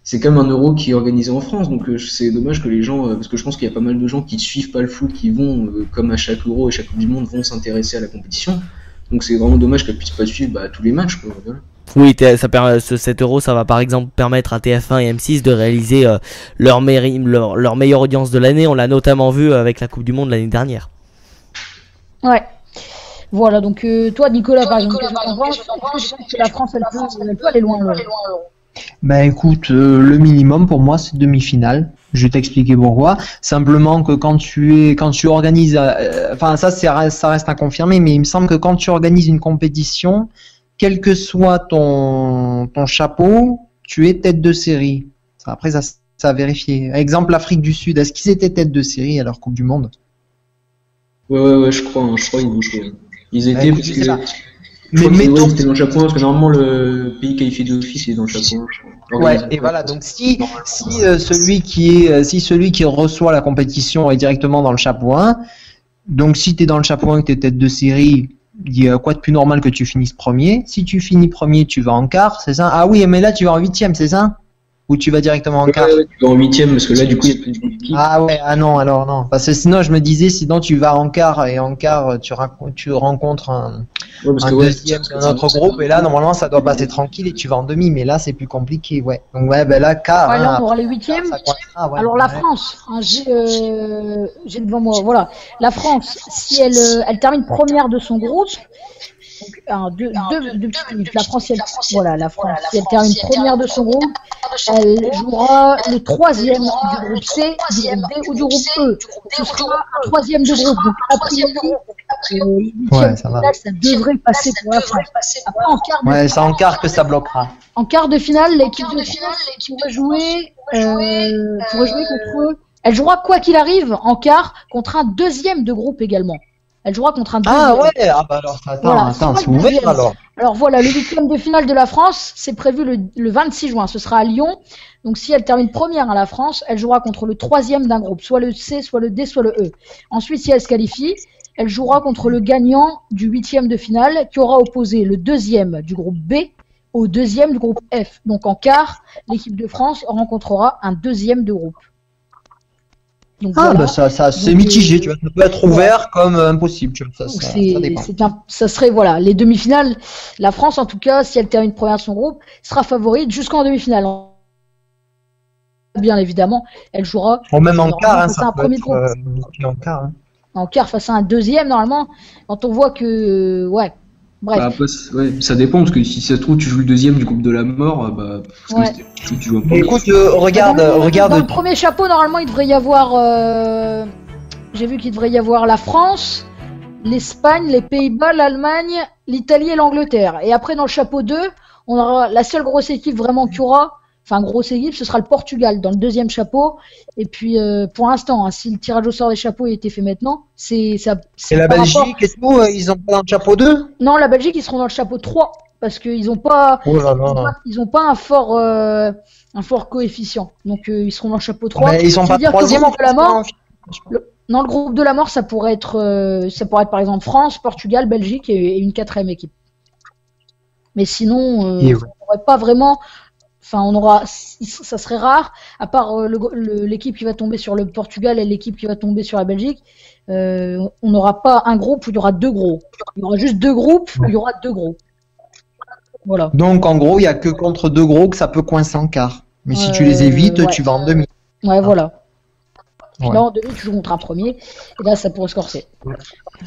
c'est quand même un euro qui est organisé en France, donc euh, c'est dommage que les gens, euh, parce que je pense qu'il y a pas mal de gens qui suivent pas le foot, qui vont, euh, comme à chaque euro et chaque Coupe du Monde, vont s'intéresser à la compétition. Donc c'est vraiment dommage qu'elle puisse pas suivre bah, tous les matchs. Quoi, voilà. Oui, ça ce 7 euros, ça va par exemple permettre à TF1 et M6 de réaliser euh, leur, méri- leur, leur meilleure audience de l'année. On l'a notamment vu avec la Coupe du Monde l'année dernière. Ouais. Voilà, donc euh, toi, Nicolas, par exemple, que la France, elle peut, elle peut aller loin, là Ben écoute, euh, le minimum pour moi c'est demi-finale. Je vais t'expliquer pourquoi. Simplement que quand tu es, quand tu organises, euh, enfin ça ça reste à confirmer, mais il me semble que quand tu organises une compétition, quel que soit ton ton chapeau, tu es tête de série. Après ça ça à vérifier. Exemple l'Afrique du Sud, est-ce qu'ils étaient tête de série à leur Coupe du Monde? Ouais, ouais, ouais, je crois, hein, je crois ils, ils, ils étaient. Ouais, parce que- je Mais ouais, mettons- c'était dans le Japon, parce que normalement le pays qualifié d'office est dans le Japon. Ouais, et voilà. Donc si si euh, celui qui est euh, si celui qui reçoit la compétition est directement dans le chapeau 1, donc si tu es dans le chapeau 1 que tu es tête de série, a quoi de plus normal que tu finisses premier? Si tu finis premier, tu vas en quart, c'est ça? Ah oui, mais là tu vas en huitième, c'est ça? Ou tu vas directement en Ouais, quart ouais, tu vas en huitième, parce que là, du coup, il y a plus d'équipes. Ah ouais, ah non, alors non. Parce que sinon, je me disais, sinon tu vas en quart et en quart, tu, tu rencontres un, Ouais, un que, ouais, deuxième d'un autre groupe et là, normalement, ça doit passer tranquille et tu vas en demi, mais là, c'est plus compliqué, ouais. Donc ouais, ben là, quart. Ouais, là, hein, les huitièmes. ouais. Alors la Ouais. France, hein, j'ai euh, j'ai devant moi, voilà, la France, si elle, euh, elle termine première de son groupe, donc un, deux, deux, deux petites minutes. La France, si elle, voilà, la France, elle termine première de son groupe, elle jouera le troisième du groupe C, du groupe D ou du groupe E. Ce sera un troisième de groupe. Donc a priori, euh, Ouais, ça va. finale, ça devrait passer pour la France. Après, en quart de Ouais, c'est en quart que ça bloquera. en quart de finale, l'équipe de France pourrait jouer, euh, pourrait jouer contre eux. Elle jouera quoi qu'il arrive en quart contre un deuxième de groupe également. Elle jouera contre un deuxième. Ah ouais, ah bah alors, attends, Voilà, attends, c'est ouvert alors. Alors voilà, le huitième de finale de la France, c'est prévu le, le 26 juin. Ce sera à Lyon. Donc si elle termine première à la France, elle jouera contre le troisième d'un groupe, soit le C, soit le D, soit le E. Ensuite, si elle se qualifie, elle jouera contre le gagnant du huitième de finale, qui aura opposé le deuxième du groupe B au deuxième du groupe F. Donc en quart, l'équipe de France rencontrera un deuxième de groupe. Donc Ah voilà. bah ça, ça c'est mitigé, euh, tu vois, ça peut être ouvert comme euh, impossible, tu vois, ça, ça, c'est, ça dépend. c'est un, ça serait voilà les demi-finales. La France en tout cas, si elle termine première son groupe, sera favorite jusqu'en demi-finale. Bien évidemment, elle jouera Ou même en quart, hein, ça un peut premier être groupe. euh, en quart. hein. en quart face à un deuxième normalement. Quand on voit que ouais, bref, Bah, après, c'est- ouais, ça dépend, parce que si ça se trouve, tu joues le deuxième du groupe de la mort, euh, bah, parce Ouais. que tu joues un Mais peu. écoute, euh, regarde, Dans le- regarde. Dans le premier chapeau, normalement, il devrait y avoir. euh, J'ai vu qu'il devrait y avoir la France, l'Espagne, les Pays-Bas, l'Allemagne, l'Italie et l'Angleterre. Et après, dans le chapeau 2, on aura la seule grosse équipe vraiment qu'il y aura. Enfin, grosse équipe, ce sera le Portugal dans le deuxième chapeau. Et puis, euh, pour l'instant, hein, si le tirage au sort des chapeaux a été fait maintenant, c'est ça. c'est Et la par rapport- Belgique et tout, euh, ils ont pas dans le chapeau 2 Non, la Belgique, ils seront dans le chapeau 3 parce qu'ils ont pas. Oh là Ils ont pas- Ils ont pas un fort, euh, un fort coefficient. Donc ils seront dans le chapeau 3. Mais ils sont pas dire que troisième de la mort. France, Dans le groupe de la mort, ça pourrait être, ça pourrait être par exemple France, Portugal, Belgique et, et une quatrième équipe. Mais sinon, on n'aurait pas vraiment. Enfin, on aura, ça serait rare, à part euh, l'équipe qui va tomber sur le Portugal et l'équipe qui va tomber sur la Belgique, euh, on n'aura pas un groupe où il y aura deux gros. Il y aura juste deux groupes où il y aura deux gros. Voilà. Donc en gros, il y a que contre deux gros que ça peut coincer en quart. Mais si tu Euh, les évites, ouais. tu vas en demi. Ouais, voilà. Ouais. là, en demi, tu joues contre un premier, et là, ça pourrait se corser.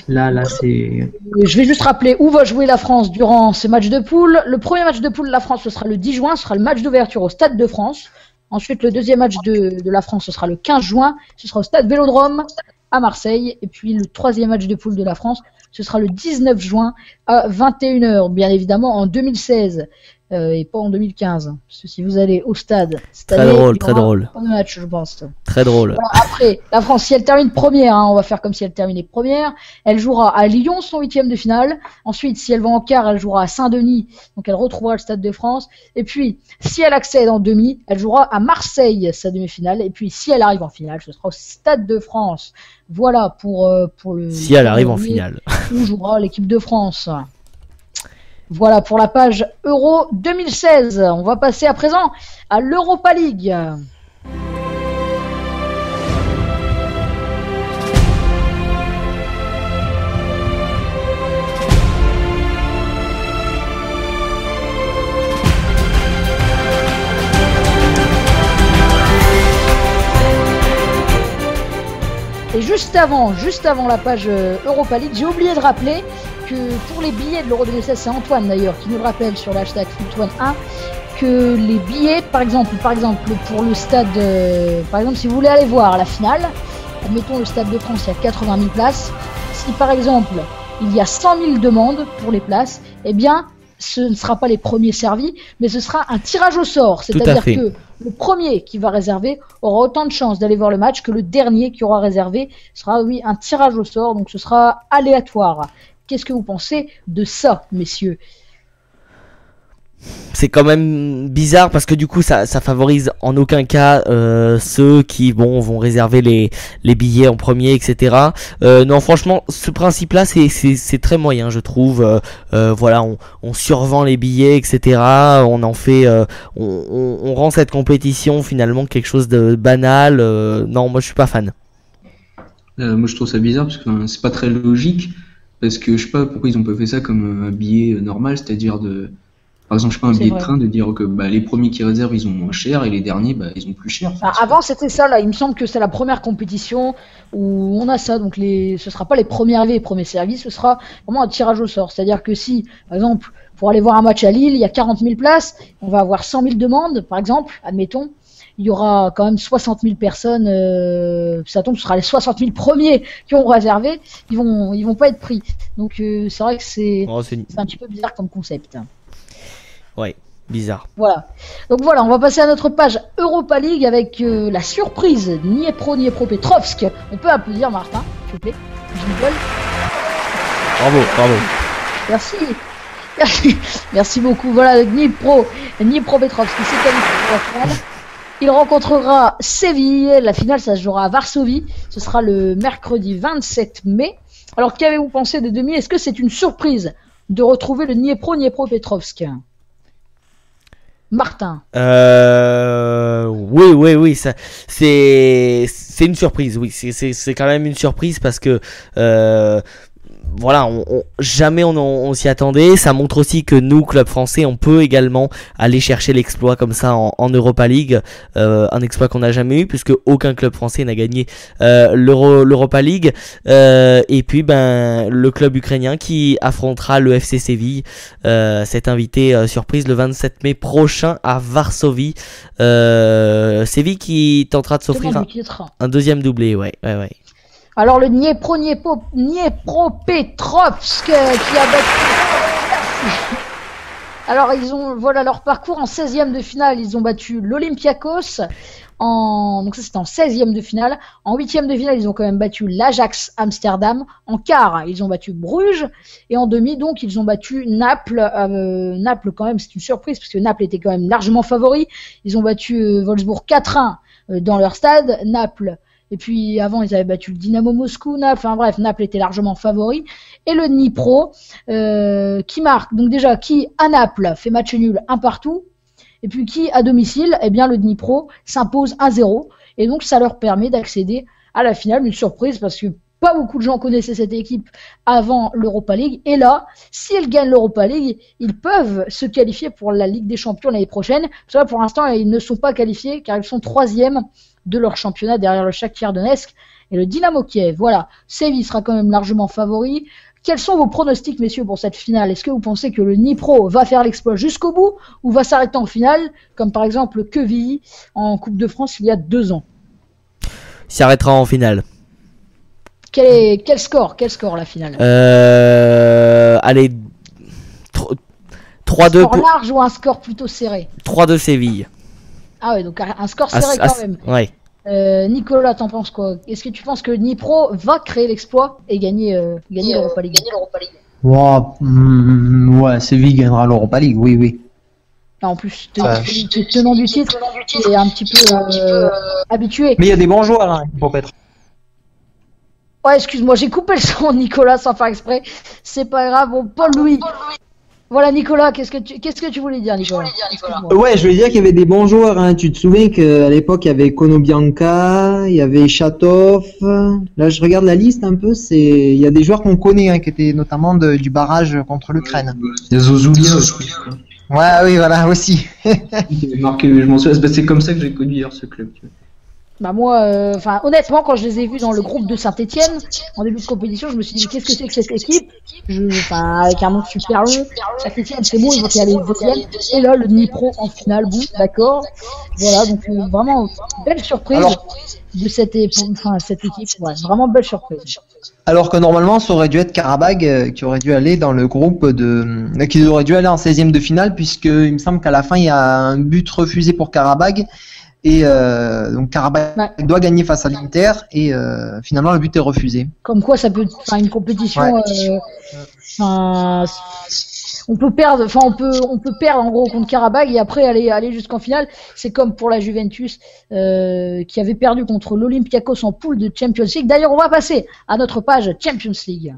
Là, là, c'est. Euh, Je vais juste rappeler où va jouer la France durant ce match de poule. Le premier match de poule de la France, ce sera le 10 juin, ce sera le match d'ouverture au Stade de France. Ensuite, le deuxième match de, de la France, ce sera le 15 juin, ce sera au Stade Vélodrome à Marseille. Et puis le troisième match de poule de la France, ce sera le 19 juin à 21h, bien évidemment en 2016 euh, et pas en 2015. Parce que si vous allez au stade, cette Très année, drôle, très drôle. pas de match, je pense. Très drôle. Après, la France, si elle termine première, hein, on va faire comme si elle terminait première, elle jouera à Lyon son huitième de finale. Ensuite, si elle va en quart, elle jouera à Saint-Denis, donc elle retrouvera le Stade de France. Et puis, si elle accède en demi, elle jouera à Marseille sa demi-finale. Et puis, si elle arrive en finale, ce sera au Stade de France. Voilà pour euh, pour le. Si elle arrive en le- finale. Où jouera l'équipe de France. Voilà pour la page Euro 2016. On va passer à présent à l'Europa League. Et juste avant, juste avant la page Europa League, j'ai oublié de rappeler que pour les billets de l'Euro 2016, c'est Antoine d'ailleurs qui nous le rappelle sur l'hashtag Antoine1, que les billets, par exemple, par exemple pour le stade, euh, par exemple si vous voulez aller voir la finale, admettons le stade de France, il y a 80 000 places. Si par exemple il y a 100 000 demandes pour les places, eh bien ce ne sera pas les premiers servis, mais ce sera un tirage au sort. C'est-à-dire que le premier qui va réserver aura autant de chances d'aller voir le match que le dernier qui aura réservé sera, oui, un tirage au sort, donc ce sera aléatoire. Qu'est-ce que vous pensez de ça, messieurs? C'est quand même bizarre parce que du coup ça, ça favorise en aucun cas euh, ceux qui bon vont réserver les, les billets en premier etc euh, non franchement ce principe là c'est, très moyen je trouve. Euh, euh, voilà on, on survend les billets etc on en fait euh, on, on, on rend cette compétition finalement quelque chose de banal. Euh, non moi je suis pas fan. Euh, moi, je trouve ça bizarre parce que c'est pas très logique. Parce que je sais pas pourquoi ils ont pas fait ça comme un billet normal, c'est-à-dire de. Par exemple, je sais pas, un billet vrai. de train, de dire que bah, les premiers qui réservent, ils ont moins cher et les derniers, bah, ils ont plus cher. Avant c'était ça là, il me semble que c'est la première compétition où on a ça, donc les, ce sera pas les premiers arrivés, les premiers services, ce sera vraiment un tirage au sort. C'est-à-dire que si, par exemple, pour aller voir un match à Lille, il y a 40 000 places, on va avoir 100 000 demandes, par exemple, admettons, il y aura quand même 60 000 personnes, euh, ça tombe, ce sera les 60 000 premiers qui ont réservé, ils vont, ils vont pas être pris. Donc euh, c'est vrai que c'est, Oh, c'est un petit peu bizarre comme concept. bizarre Voilà. Donc voilà, on va passer à notre page Europa League avec euh, la surprise Dniepro Dniepro Petrovsk. On peut applaudir Martin, s'il vous plaît. Jingle. bravo bravo Merci. Merci. Merci beaucoup. Voilà, Dnipro, Dnipro Petrovsk qui s'est qualifié pour la finale. Il rencontrera Séville. La finale, ça se jouera à Varsovie. Ce sera le mercredi 27 mai. Alors, qu'avez-vous pensé des demi? Est-ce que c'est une surprise de retrouver le Dniepro Dniepro Petrovsk Martin. Euh, oui, oui, oui, ça, c'est, c'est une surprise. Oui, c'est, c'est, c'est quand même une surprise parce que, euh, voilà, on, on- jamais on, on s'y attendait. Ça montre aussi que nous, club français, on peut également aller chercher l'exploit comme ça en, en Europa League, euh, un exploit qu'on n'a jamais eu puisque aucun club français n'a gagné euh, l'Euro, l'Europa League. Euh, et puis, ben, le club ukrainien qui affrontera le FC Séville, euh, cet invité surprise le 27 mai prochain à Varsovie. Euh, Séville qui tentera de s'offrir un, un deuxième doublé, ouais, ouais, ouais. Alors le Dniepro Dniepo, Dniepro Petrovsk euh, qui a battu. Alors ils ont voilà leur parcours en 16e de finale, ils ont battu l'Olympiakos en donc ça c'était en 16e de finale, en 8e de finale ils ont quand même battu l'Ajax Amsterdam, en quart. Ils ont battu Bruges. Et en demi donc ils ont battu Naples. Euh, Naples quand même c'est une surprise parce que Naples était quand même largement favori, ils ont battu euh, Wolfsburg 4-1 euh, dans leur stade, Naples et puis avant, ils avaient battu le Dynamo Moscou, Naples. Enfin bref, Naples était largement favori. Et le Dnipro, euh, qui marque. Donc déjà, qui à Naples fait match nul un partout. Et puis qui à domicile, eh bien le Dnipro s'impose 1-0. Et donc ça leur permet d'accéder à la finale. Une surprise parce que pas beaucoup de gens connaissaient cette équipe avant l'Europa League. Et là, si elle gagne l'Europa League, ils peuvent se qualifier pour la Ligue des Champions l'année prochaine. Parce que pour l'instant, ils ne sont pas qualifiés car ils sont troisième de leur championnat derrière le Shakhtar Donetsk et le Dynamo Kiev. Voilà, Séville sera quand même largement favori. Quels sont vos pronostics, messieurs, pour cette finale? Est-ce que vous pensez que le Nipro va faire l'exploit jusqu'au bout ou va s'arrêter en finale, comme par exemple Quevilly en Coupe de France il y a deux ans? Il s'arrêtera en finale. quel, est, quel score Quel score la finale? Euh, allez, tro- 3-2 Score pour, large ou un score plutôt serré? 3-2 Séville. Ah ouais, donc un score serré quand même. Ouais. Euh, Nicolas, t'en penses quoi? Est-ce que tu penses que Nipro va créer l'exploit et gagner, euh, gagner l'Europa League? Ouah, hmm, ouais, Séville gagnera l'Europa League, oui, oui. Ah, En plus, te- te- tenant du titre, et un petit peu euh, habitué. Mais il y a des bons joueurs, hein, pour Petre. Ouais, excuse-moi, j'ai coupé le son Nicolas sans faire exprès. C'est pas grave. Bon, Paul Louis. Voilà, Nicolas, qu'est-ce que tu, qu'est-ce que tu voulais dire, Nicolas? Excuse-moi. Ouais, je veux dire qu'il y avait des bons joueurs. Hein. Tu te souviens qu'à l'époque, il y avait Konobianka, il y avait Chatov. Là, je regarde la liste un peu. C'est, il y a des joueurs qu'on connaît, hein, qui étaient notamment de- du barrage contre l'Ukraine. Il y a Zozulia aussi. quoi. Ouais, oui, voilà, aussi. Marqué, je m'en souviens, c'est- c'est comme ça que j'ai connu hier ce club. tu vois. Bah moi, euh, enfin honnêtement, quand je les ai vus dans le groupe de Saint-Etienne en début de compétition, je me suis dit qu'est-ce que c'est que cette équipe? Je, avec un nom super long, Saint-Etienne c'est bon, ils vont y aller deuxième. Et là le Dnipro en finale, bon d'accord. Voilà donc euh, vraiment belle surprise Alors- de cette, enfin, cette équipe. Ouais, vraiment belle surprise. Alors que normalement, ça aurait dû être Karabag euh, qui aurait dû aller dans le groupe de. qui aurait dû aller en 16e de finale, puisque il me semble qu'à la fin, il y a un but refusé pour Karabag. Et euh, donc Karabag Ouais. doit gagner face à l'Inter, et euh, finalement, le but est refusé. Comme quoi ça peut, enfin une compétition. Ouais. euh, on peut perdre, enfin on peut, on peut perdre en gros contre Karabag et après aller, aller jusqu'en finale. C'est comme pour la Juventus qui avait perdu contre l'Olympiakos en poule de Champions League. D'ailleurs, on va passer à notre page Champions League.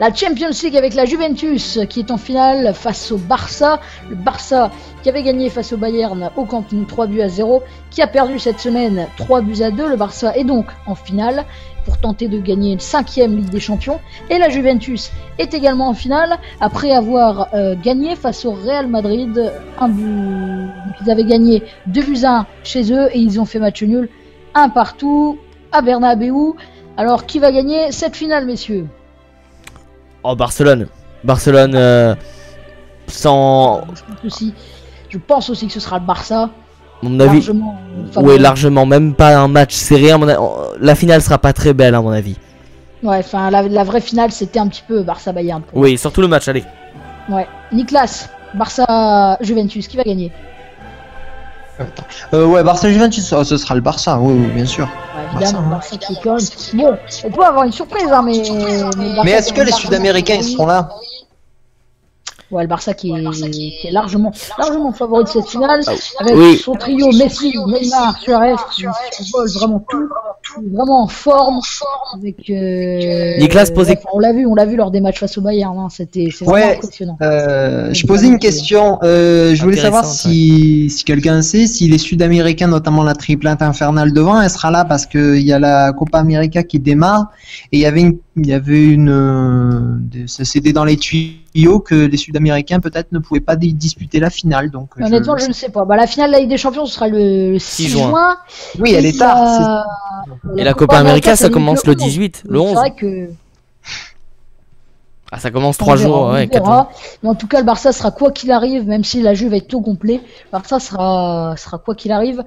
La Champions League avec la Juventus qui est en finale face au Barça. Le Barça qui avait gagné face au Bayern au Camp Nou 3 buts à 0, qui a perdu cette semaine 3 buts à 2. Le Barça est donc en finale pour tenter de gagner une cinquième Ligue des Champions. Et la Juventus est également en finale après avoir euh, gagné face au Real Madrid. Un but... Ils avaient gagné 2 buts à 1 chez eux et ils ont fait match nul un partout à Bernabeu. Alors qui va gagner cette finale messieurs? Oh, Barcelone. Barcelone, euh, sans. Je pense aussi, je pense aussi que ce sera le Barça. Mon avis. largement favori. Oui, largement. Même pas un match serré. à mon a- La finale sera pas très belle, à mon avis. Ouais, enfin la, la vraie finale c'était un petit peu Barça Bayern. pour Oui, surtout le match, allez. Ouais. Niklas, Barça Juventus, qui va gagner? Euh, ouais, Barça Juventus, oh, ce sera le Barça, oui, oui, bien sûr. Ouais, Évidemment, Barça. Bon, on peut avoir une surprise, hein, mais. Mais, est-ce que les Sud-Américains ils seront là? Ouais, le Barça qui est, qui est largement, largement favori de cette finale, avec Oui. son trio Messi, Neymar, Suarez, qui vole vraiment tout, vraiment en forme. Avec, euh, Nicolas posait- on l'a vu, on l'a vu lors des matchs face au Bayern, hein, c'était, c'est vraiment Ouais. impressionnant. Euh, je posais une question. Euh, je voulais savoir si, si quelqu'un sait si les Sud-Américains, notamment la triplette infernale devant, elle sera là parce qu'il y a la Copa América qui démarre et il y avait une, il y avait une, euh, c'était dans les tuyaux que les Sud-Américains peut-être ne pouvaient pas di- disputer la finale. Donc euh, Honnêtement, je ne sais pas. Bah, la finale de la Ligue des Champions, ce sera le 6 6 juin. juin. oui, elle est tard. Et la Copa América, ça commence le 18, le 11. C'est vrai que Ah, ça commence on 3 verra, jours, ouais. Mais en tout cas, le Barça sera quoi qu'il arrive, même si la Juve est tout complet. Le Barça sera, sera quoi qu'il arrive,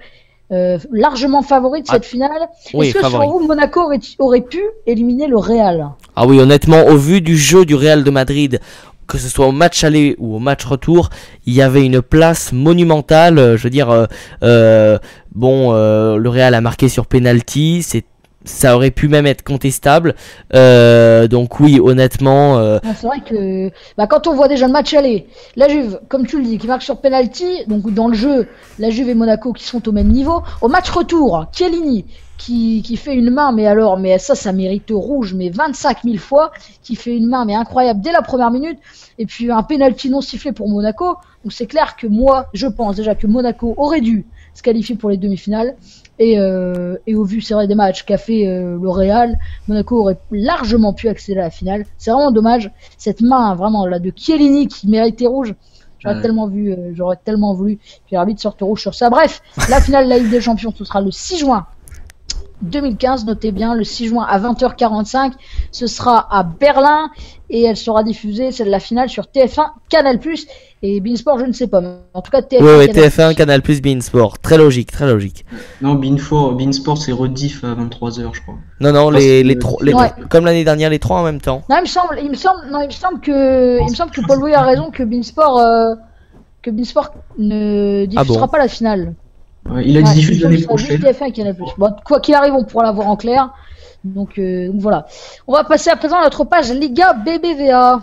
euh, largement favori de cette Ah, finale. Oui, Est-ce que favori. selon vous, Monaco aurait, aurait pu éliminer le Real Ah oui, honnêtement, au vu du jeu du Real de Madrid, que ce soit au match aller ou au match retour, il y avait une place monumentale. euh, Je veux dire, euh, euh, bon, euh, le Real a marqué sur penalty, c'est ça aurait pu même être contestable. Euh, donc oui, honnêtement, euh, Non, C'est vrai que bah, quand on voit déjà le match aller, la Juve, comme tu le dis, qui marque sur penalty, donc dans le jeu, la Juve et Monaco qui sont au même niveau. Au match retour, Chiellini qui, qui fait une main, mais alors, mais ça, ça mérite rouge, mais 25 000 fois, qui fait une main, mais incroyable dès la première minute. Et puis un penalty non sifflé pour Monaco. Donc c'est clair que moi, je pense déjà que Monaco aurait dû se qualifier pour les demi-finales. Et, euh, et au vu, vrai, des matchs qu'a fait euh, le Real, Monaco aurait largement pu accéder à la finale. C'est vraiment dommage. Cette main, vraiment, là, de Chiellini qui méritait rouge. J'aurais Ouais. tellement vu, euh, j'aurais tellement voulu que l'arbitre sorte rouge sur ça. Bref, la finale de la Ligue des Champions, ce sera le 6 juin 2015. Notez bien, le 6 juin à 20h45. Ce sera à Berlin et elle sera diffusée, c'est la finale sur TF1, Canal+. Et Beansport, je ne sais pas. Mais en tout cas, TF1. ouais, ouais, Canal+. TF1, Canal Plus, Beansport, très logique, très logique. Non, Beansport, Beansport c'est rediff à 23h, je crois. Non, non, les, les trois, les- Ouais. comme l'année dernière, les trois en même temps. Non, il me semble, il me semble, non, il me semble que, il me semble que Paul Louis a raison que Beansport, euh, que Beansport ne diffusera Ah bon pas la finale. Ouais, il a Ouais, dit diffuse il me l'année prochaine. juste TF1 et Canal+. Bon, quoi qu'il arrive, on pourra la voir en clair. Donc, euh, donc voilà. On va passer à présent à notre page Liga BBVA.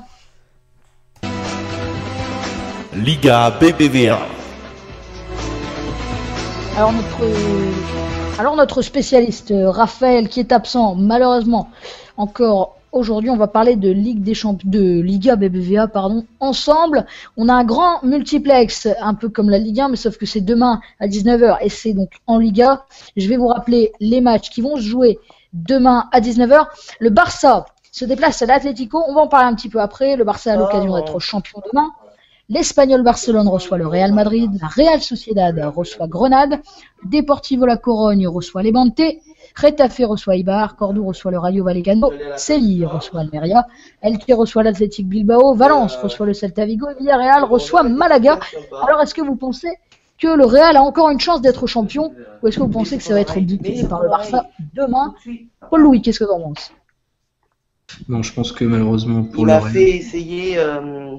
Liga BBVA. Alors notre, alors notre spécialiste euh, Raphaël qui est absent malheureusement encore aujourd'hui, on va parler de Ligue des Champions, de Liga BBVA pardon. Ensemble, on a un grand multiplex, un peu comme la Ligue 1, mais sauf que c'est demain à 19h et c'est donc en Liga. Je vais vous rappeler les matchs qui vont se jouer demain à 19h. Le Barça se déplace à l'Atlético. On va en parler un petit peu après. Le Barça a l'occasion d'être champion demain. L'Espagnol Barcelone reçoit le Real Madrid, la Real Sociedad reçoit Grenade, Deportivo La Corogne reçoit Levante, Retafe reçoit Ibar, Cordoue reçoit le Rayo Vallecano, Seville reçoit Almeria, Elche reçoit l'Athletic Bilbao, Valence reçoit le Celta Vigo et Villarreal reçoit Malaga. Alors est-ce que vous pensez que le Real a encore une chance d'être champion ou est-ce que vous pensez que ça va être buté par le Barça demain Paul Louis, qu'est-ce que tu en penses? Non, je pense que malheureusement pour Il le a Real. fait essayer. euh,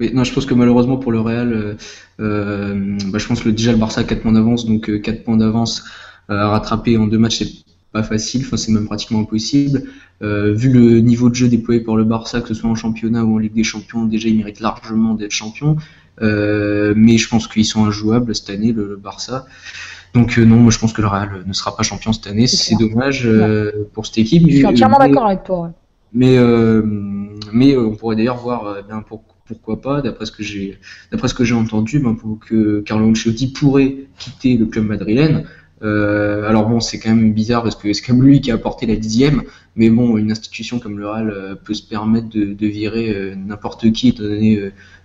Oui, non, je pense que malheureusement pour le Real, euh, euh, bah, je pense que déjà le Barça a 4 points d'avance, donc 4 points d'avance euh, rattraper en deux matchs, c'est pas facile, enfin c'est même pratiquement impossible. Euh, vu le niveau de jeu déployé par le Barça, que ce soit en championnat ou en Ligue des Champions, déjà il mérite largement d'être champion. Euh, mais je pense qu'ils sont injouables cette année, le, le Barça. Donc euh, non, moi je pense que le Real ne sera pas champion cette année. C'est dommage euh, pour cette équipe. Je suis entièrement Mais- d'accord avec toi. ouais. mais euh, mais euh, on pourrait d'ailleurs voir euh, bien pour- pourquoi pas d'après ce que j'ai d'après ce que j'ai entendu ben, pour que Carlo Ancelotti pourrait quitter le club madrilène Euh, alors bon c'est quand même bizarre parce que c'est quand même lui qui a apporté la dixième mais bon une institution comme le Real euh, peut se permettre de, de virer euh, n'importe qui étant donné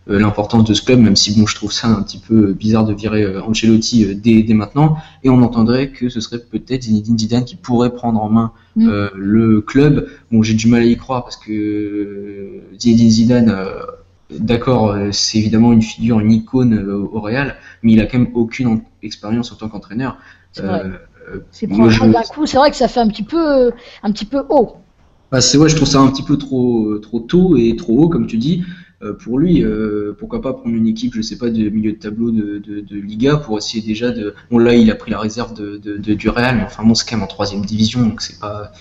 l'importance de ce club même si bon je trouve ça un petit peu bizarre de virer Ancelotti dès, dès maintenant et on entendrait que ce serait peut-être Zinedine Zidane qui pourrait prendre en main Mm. euh, le club Bon, j'ai du mal à y croire parce que Zinedine Zidane, euh, d'accord, c'est évidemment une figure, une icône au Real, mais il a quand même aucune en- expérience en tant qu'entraîneur. C'est vrai. Euh, prendre je- d'un coup, c'est vrai que ça fait un petit peu, un petit peu haut. bah, c'est ouais, je trouve ça un petit peu trop, trop tôt et trop haut, comme tu dis. Euh, pour lui, euh, pourquoi pas prendre une équipe, je sais pas, de milieu de tableau de, de, de Liga pour essayer déjà de. Bon, là, il a pris la réserve de, du Real, mais enfin bon, c'est quand même en troisième division, donc c'est pas,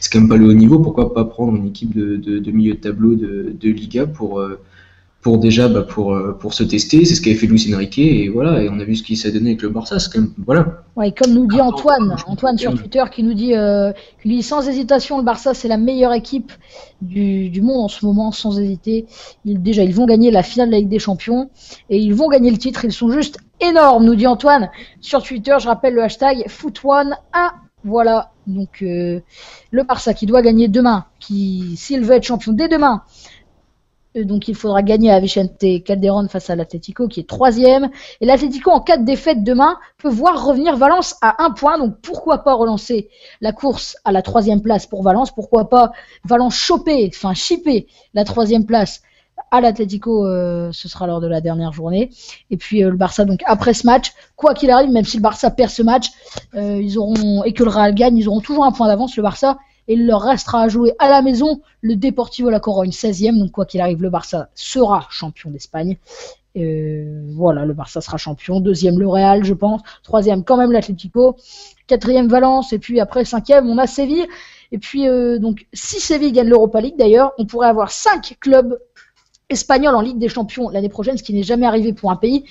c'est quand même pas le haut niveau. Pourquoi pas prendre une équipe de, milieu de tableau de, de Liga pour, euh, pour déjà, bah, pour, euh, pour se tester. C'est ce qu'avait fait Luis Enrique et voilà. Et on a vu ce qui s'est donné avec le Barça. C'est quand même, voilà. Ouais, comme nous dit Ah, Antoine, Antoine sur. Twitter qui nous dit, euh, qui nous dit sans hésitation, le Barça c'est la meilleure équipe du, du monde en ce moment, sans hésiter. Ils, déjà, ils vont gagner la finale de la Ligue des Champions et ils vont gagner le titre. Ils sont juste énormes, nous dit Antoine sur Twitter. Je rappelle le hashtag FootOne1. Voilà, donc euh, le Barça qui doit gagner demain, qui s'il veut être champion dès demain, donc il faudra gagner à Vicente Calderon face à l'Atlético qui est troisième. Et l'Atlético en cas de défaite demain peut voir revenir Valence à un point. Donc pourquoi pas relancer la course à la troisième place pour Valence? Pourquoi pas Valence choper, enfin chipper la troisième place à l'Atlético euh, Ce sera lors de la dernière journée. Et puis euh, le Barça donc après ce match, quoi qu'il arrive, même si le Barça perd ce match, euh, ils auront et que le Real gagne, ils auront toujours un point d'avance le Barça. Et il leur restera à jouer à la maison le Deportivo La Corogne 16e. Donc quoi qu'il arrive, le Barça sera champion d'Espagne. Voilà, le Barça sera champion. Deuxième, le Real, je pense. Troisième, quand même, l'Atlético. Quatrième, Valence. Et puis après, cinquième, on a Séville. Et puis, euh, donc, si Séville gagne l'Europa League, d'ailleurs, on pourrait avoir cinq clubs espagnols en Ligue des Champions l'année prochaine, ce qui n'est jamais arrivé pour un pays.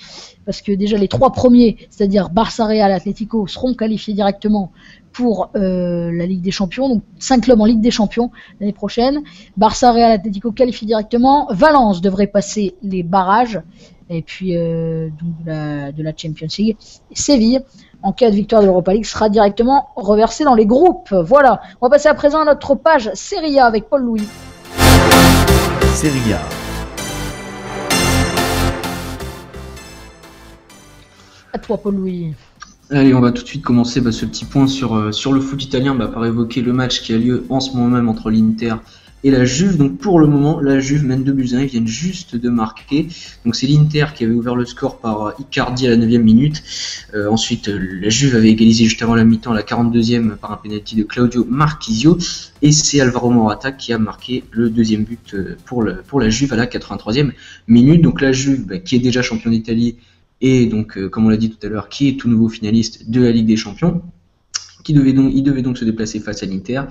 Parce que déjà, les trois premiers, c'est-à-dire Barça, Real, Atlético, seront qualifiés directement pour euh, la Ligue des Champions. Donc, cinq clubs en Ligue des Champions l'année prochaine. Barça, Real, Atlético qualifiés directement. Valence devrait passer les barrages et puis euh, donc de, la, de la Champions League. Et Séville, en cas de victoire de l'Europa League, sera directement reversé dans les groupes. Voilà. On va passer à présent à notre page Serie A avec Paul Louis. Serie A. À toi, Paul Louis. Allez, on va tout de suite commencer bah, ce petit point sur, euh, sur le foot italien bah, par évoquer le match qui a lieu en ce moment même entre l'Inter et la Juve. Donc pour le moment, la Juve mène 2 buts à 1, ils viennent juste de marquer. Donc c'est l'Inter qui avait ouvert le score par euh, Icardi à la 9 minute. Euh, ensuite, la Juve avait égalisé juste avant la mi-temps à la 42e par un penalty de Claudio Marchisio. Et c'est Alvaro Morata qui a marqué le deuxième but pour, le, pour la Juve à la 83e minute. Donc la Juve bah, qui est déjà champion d'Italie et donc, euh, comme on l'a dit tout à l'heure, qui est tout nouveau finaliste de la Ligue des Champions, qui devait donc, se déplacer face à l'Inter.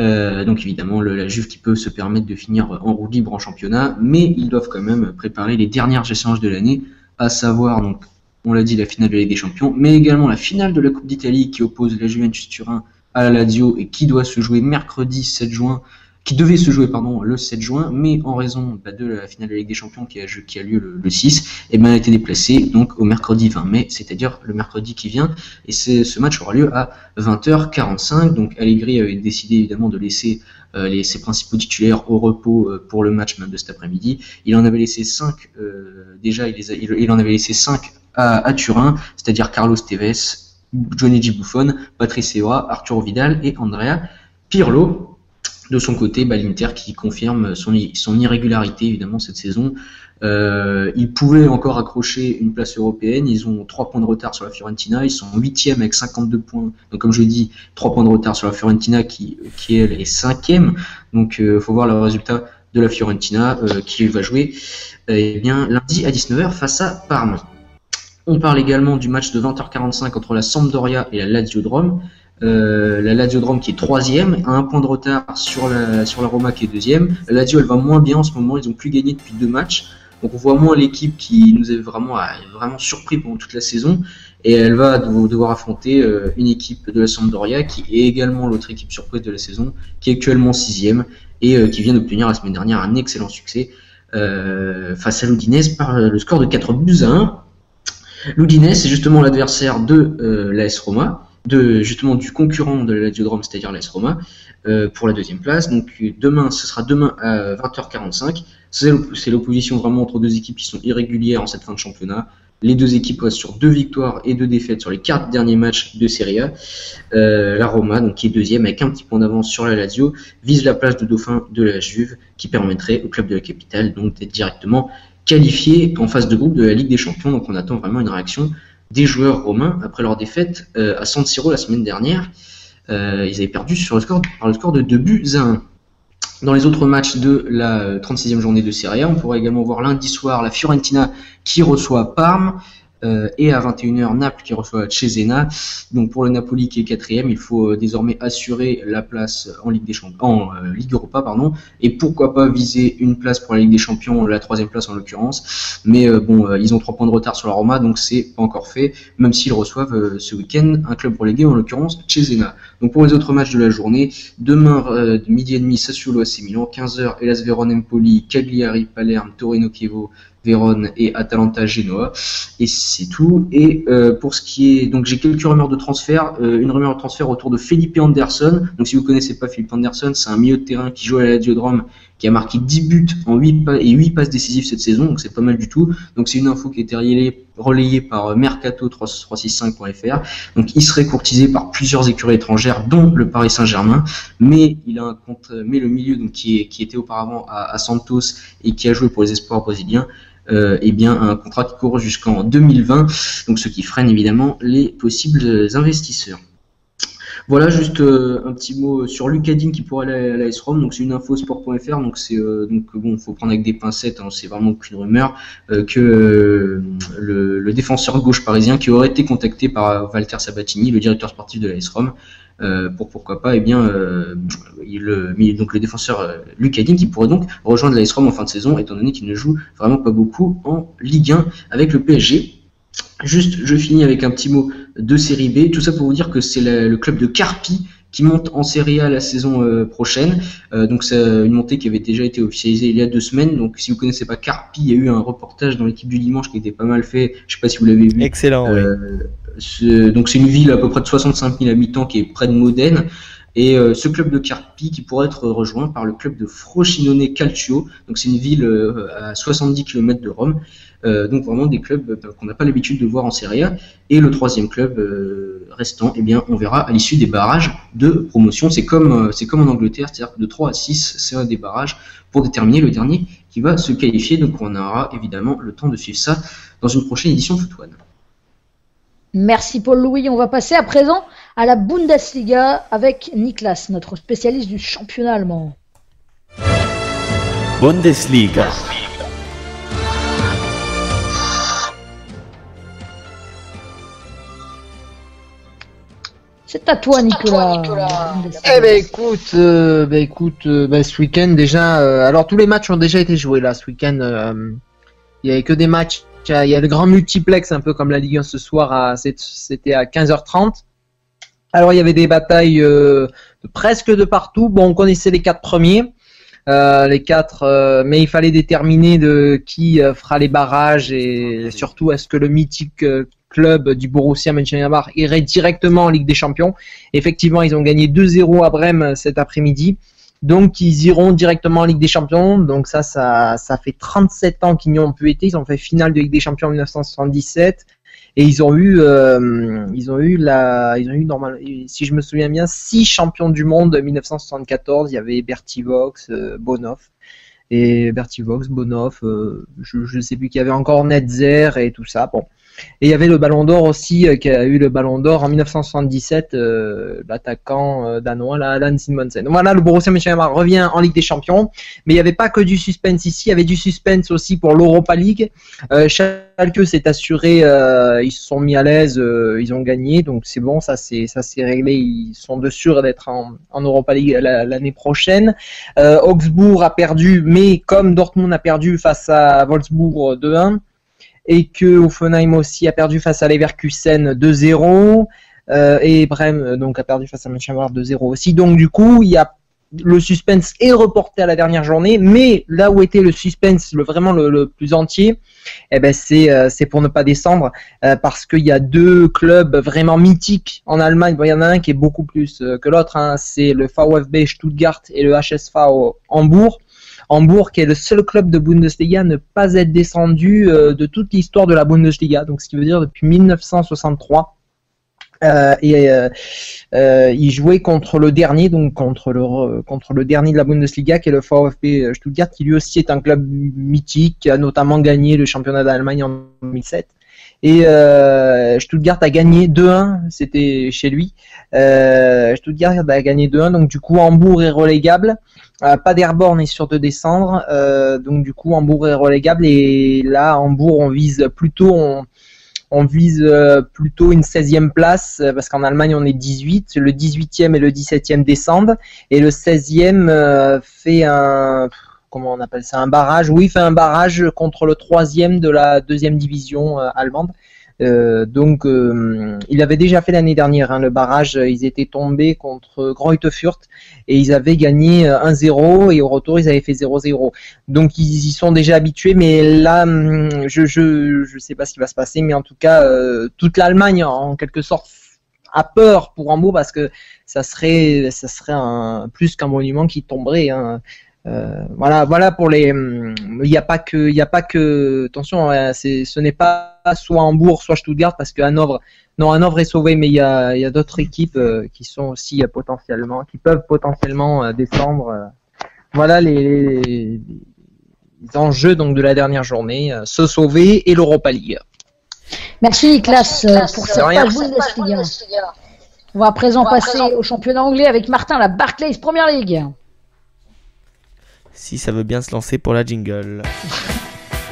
Euh, donc évidemment, la Juve qui peut se permettre de finir en roue libre en championnat, mais ils doivent quand même préparer les dernières échanges de l'année, à savoir donc, on l'a dit, la finale de la Ligue des Champions, mais également la finale de la Coupe d'Italie qui oppose la Juventus Turin à la Lazio et qui doit se jouer mercredi 7 juin qui devait se jouer pardon, le 7 juin, mais en raison bah, de la finale de la Ligue des Champions qui a, qui a lieu le, le 6, et ben, a été déplacé donc, au mercredi 20 mai, c'est-à-dire le mercredi qui vient. Et ce match aura lieu à 20h45. Donc Allegri avait décidé évidemment de laisser euh, ses principaux titulaires au repos euh, pour le match même de cet après-midi. Il en avait laissé 5, euh, déjà il, les a, il, en avait laissé 5 à, à Turin, c'est-à-dire Carlos Tevez, Johnny G. Buffon, Patrice Evra, Arturo Vidal et Andrea Pirlo. De son côté, bah, l'Inter qui confirme son, irrégularité évidemment cette saison. Euh, ils pouvaient encore accrocher une place européenne. Ils ont 3 points de retard sur la Fiorentina. Ils sont 8 avec 52 points. Donc comme je dis, 3 points de retard sur la Fiorentina qui, qui elle est 5 Donc il euh, faut voir le résultat de la Fiorentina euh, qui va jouer eh bien, lundi à 19h face à Parme. On parle également du match de 20h45 entre la Sampdoria et la Lazio Drome. Euh, la Lazio Drome qui est troisième, a un point de retard sur la, Roma qui est deuxième. La Lazio elle va moins bien en ce moment, ils ont plus gagné depuis deux matchs. Donc on voit moins l'équipe qui nous est vraiment, vraiment surpris pendant toute la saison. Et elle va devoir affronter euh, une équipe de la Sampdoria qui est également l'autre équipe surprise de la saison, qui est actuellement sixième et euh, qui vient d'obtenir la semaine dernière un excellent succès face à l'Udinese par le score de 4 buts à 1. L'Udinese est justement l'adversaire de euh, l'AS Roma de justement du concurrent de la Lazio c'est-à-dire l'AS Roma, euh, pour la deuxième place. Donc demain, ce sera demain à 20h45. C'est l'opposition vraiment entre deux équipes qui sont irrégulières en cette fin de championnat. Les deux équipes restent sur deux victoires et deux défaites sur les quatre derniers matchs de Serie A. Euh, la Roma, donc qui est deuxième avec un petit point d'avance sur la Lazio, vise la place de dauphin de la Juve, qui permettrait au club de la capitale donc d'être directement qualifié en phase de groupe de la Ligue des Champions. Donc on attend vraiment une réaction des joueurs romains après leur défaite euh, à San Siro la semaine dernière. Euh, ils avaient perdu sur le score, par le score de 2 buts à 1. Dans les autres matchs de la 36e journée de Serie A, on pourrait également voir lundi soir la Fiorentina qui reçoit Parme. Euh, et à 21h Naples qui reçoit Cesena. Donc pour le Napoli qui est quatrième, il faut euh, désormais assurer la place en Ligue des Champions, en euh, Ligue Europa pardon, et pourquoi pas viser une place pour la Ligue des Champions, la troisième place en l'occurrence. Mais bon, ils ont trois points de retard sur la Roma, donc c'est pas encore fait, même s'ils reçoivent ce week-end un club relégué en l'occurrence Cesena. Donc pour les autres matchs de la journée, demain midi et demi Sassuolo AC Milan, 15h Elas Verona Empoli, Cagliari Palerme, Torino Chievo, Vérone et Atalanta Genoa. Et c'est tout. Et euh, pour ce qui est. Donc j'ai quelques rumeurs de transfert. Euh, une rumeur de transfert autour de Felipe Anderson. Donc si vous connaissez pas Felipe Anderson, c'est un milieu de terrain qui joue à la Ladiodrome, qui a marqué 10 buts en 8 et 8 passes décisives cette saison. Donc c'est pas mal du tout. Donc c'est une info qui a été relayée, relayée par euh, Mercato365.fr. Donc il serait courtisé par plusieurs écuries étrangères, dont le Paris Saint-Germain. Mais il a un compte, mais le milieu donc qui, est, qui était auparavant à Santos et qui a joué pour les espoirs brésiliens euh, eh bien un contrat qui court jusqu'en 2020, donc ce qui freine évidemment les possibles investisseurs. Voilà juste euh, un petit mot sur Lucadine qui pourrait aller à la S-ROM. Donc c'est une info sport.fr. Donc c'est euh, donc bon, faut prendre avec des pincettes. Hein, c'est vraiment aucune rumeur euh, que le, défenseur gauche parisien qui aurait été contacté par Walter Sabatini, le directeur sportif de la S-ROM, euh, pour pourquoi pas, eh bien, euh, il, donc le défenseur euh, Lucadine qui pourrait donc rejoindre la en fin de saison, étant donné qu'il ne joue vraiment pas beaucoup en Ligue 1 avec le PSG. Juste, je finis avec un petit mot de série B. Tout ça pour vous dire que c'est le club de Carpi qui monte en Serie A la saison euh, prochaine. Euh, donc c'est une montée qui avait déjà été officialisée il y a deux semaines. Donc si vous connaissez pas Carpi, il y a eu un reportage dans l'équipe du dimanche qui était pas mal fait. Je sais pas si vous l'avez vu. Excellent. Euh, donc c'est une ville à peu près de 65 000 habitants qui est près de Modène. Et euh, ce club de Carpi qui pourrait être rejoint par le club de Frosinone Calcio. Donc c'est une ville à 70 km de Rome. Euh, donc vraiment des clubs euh, qu'on n'a pas l'habitude de voir en Serie A. Et le troisième club euh, restant, eh bien, on verra à l'issue des barrages de promotion. C'est comme, en Angleterre, c'est-à-dire de 3 à 6, c'est un des barrages pour déterminer le dernier qui va se qualifier. Donc on aura évidemment le temps de suivre ça dans une prochaine édition de Foot Merci Paul-Louis. On va passer à présent à la Bundesliga avec Niklas, notre spécialiste du championnat allemand. Bundesliga. C'est à toi, Nicolas. Eh ben écoute, euh, ben, écoute, euh, ben, ce week-end déjà. Euh, alors tous les matchs ont déjà été joués là. Ce week-end, euh, il y avait que des matchs. Il y a le grand multiplex, un peu comme la Ligue 1 ce soir. C'était à 15h30. Alors il y avait des batailles euh, presque de partout. Bon, on connaissait les quatre premiers. Euh, les quatre, euh, mais il fallait déterminer de qui euh, fera les barrages et surtout est-ce que le mythique euh, club du Borussia Mönchengladbach irait directement en Ligue des Champions. Effectivement, ils ont gagné 2-0 à Brême euh, cet après-midi. Donc ils iront directement en Ligue des Champions. Donc ça, ça, ça fait 37 ans qu'ils n'y ont plus été. Ils ont fait finale de Ligue des Champions en 1977 et ils ont eu, euh, ils ont eu la, ils ont eu normal, si je me souviens bien, six champions du monde en 1974. Il y avait Bertie Vox, euh, Bonoff et Bertie Vox, Bonoff. euh, je, je sais plus qu'il y avait encore Netzer et tout ça. Bon. Et il y avait le Ballon d'Or aussi, euh, qui a eu le Ballon d'Or en 1977, euh, l'attaquant euh, danois, là, Alan Simonsen. Voilà, le Borussia Mönchengladbach revient en Ligue des Champions, mais il n'y avait pas que du suspense ici, il y avait du suspense aussi pour l'Europa League. Euh, Schalke s'est assuré, euh, ils se sont mis à l'aise, ils ont gagné, donc c'est bon, ça c'est ça c'est réglé, ils sont de sûr d'être en, en Europa League la- l'année prochaine. Augsbourg a perdu, mais comme Dortmund a perdu face à Wolfsburg 2-1, et que Hoffenheim aussi a perdu face à Leverkusen 2-0, euh, et Brême euh, donc a perdu face à Mönchengladbach 2-0 aussi. Donc du coup, il y a le suspense est reporté à la dernière journée, mais là où était le suspense, le vraiment le, plus entier, eh ben c'est euh, pour ne pas descendre parce qu'il y a deux clubs vraiment mythiques en Allemagne. Il y en a un qui est beaucoup plus que l'autre. hein. C'est le VfB Stuttgart et le HSV Hambourg. Hambourg est le seul club de Bundesliga à ne pas être descendu euh, de toute l'histoire de la Bundesliga. Donc ce qui veut dire depuis 1963. Euh, et euh, euh, il jouait contre le dernier, donc contre le contre le dernier de la Bundesliga, qui est le VfB Stuttgart, qui lui aussi est un club mythique, a notamment gagné le championnat d'Allemagne en 2007. Et euh, Stuttgart a gagné 2-1, c'était chez lui. Euh, Stuttgart a gagné 2-1, donc du coup Hambourg est relégable. Euh, Paderborn est sûr de descendre, euh, donc du coup Hambourg est relégable. Et là, Hambourg, on vise plutôt, on, on vise euh, plutôt une 16e place euh, parce qu'en Allemagne on est 18, le 18e et le 17e descendent et le 16e euh, fait un comment on appelle ça un barrage oui fait un barrage contre le 3e de la deuxième division euh, allemande Euh, donc euh, il avait déjà fait l'année dernière hein, le barrage ils étaient tombés contre Greuther Fürth et ils avaient gagné euh, 1-0 et au retour ils avaient fait 0-0 donc ils y sont déjà habitués, mais là, hum, je je sais pas ce qui va se passer, mais en tout cas, toute l'Allemagne en quelque sorte a peur pour Hambourg parce que ça serait un plus qu'un monument qui tomberait. hein. Euh, voilà, voilà pour les. hum, Il n'y a pas que, il y a pas que. Attention, hein, c'est, ce n'est pas soit Hambourg, soit Stuttgart, parce que Hanovre, non, Hanovre est sauvé, mais il y a, il y a d'autres équipes euh, qui sont aussi euh, potentiellement, qui peuvent potentiellement euh, descendre. euh. Voilà les, les- les enjeux donc de la dernière journée, euh, se sauver et l'Europa League. Merci euh, pour cette page Bundesliga. On va à présent passer au championnat anglais avec Martin, la Barclays Premier League. Si ça veut bien se lancer pour la jingle.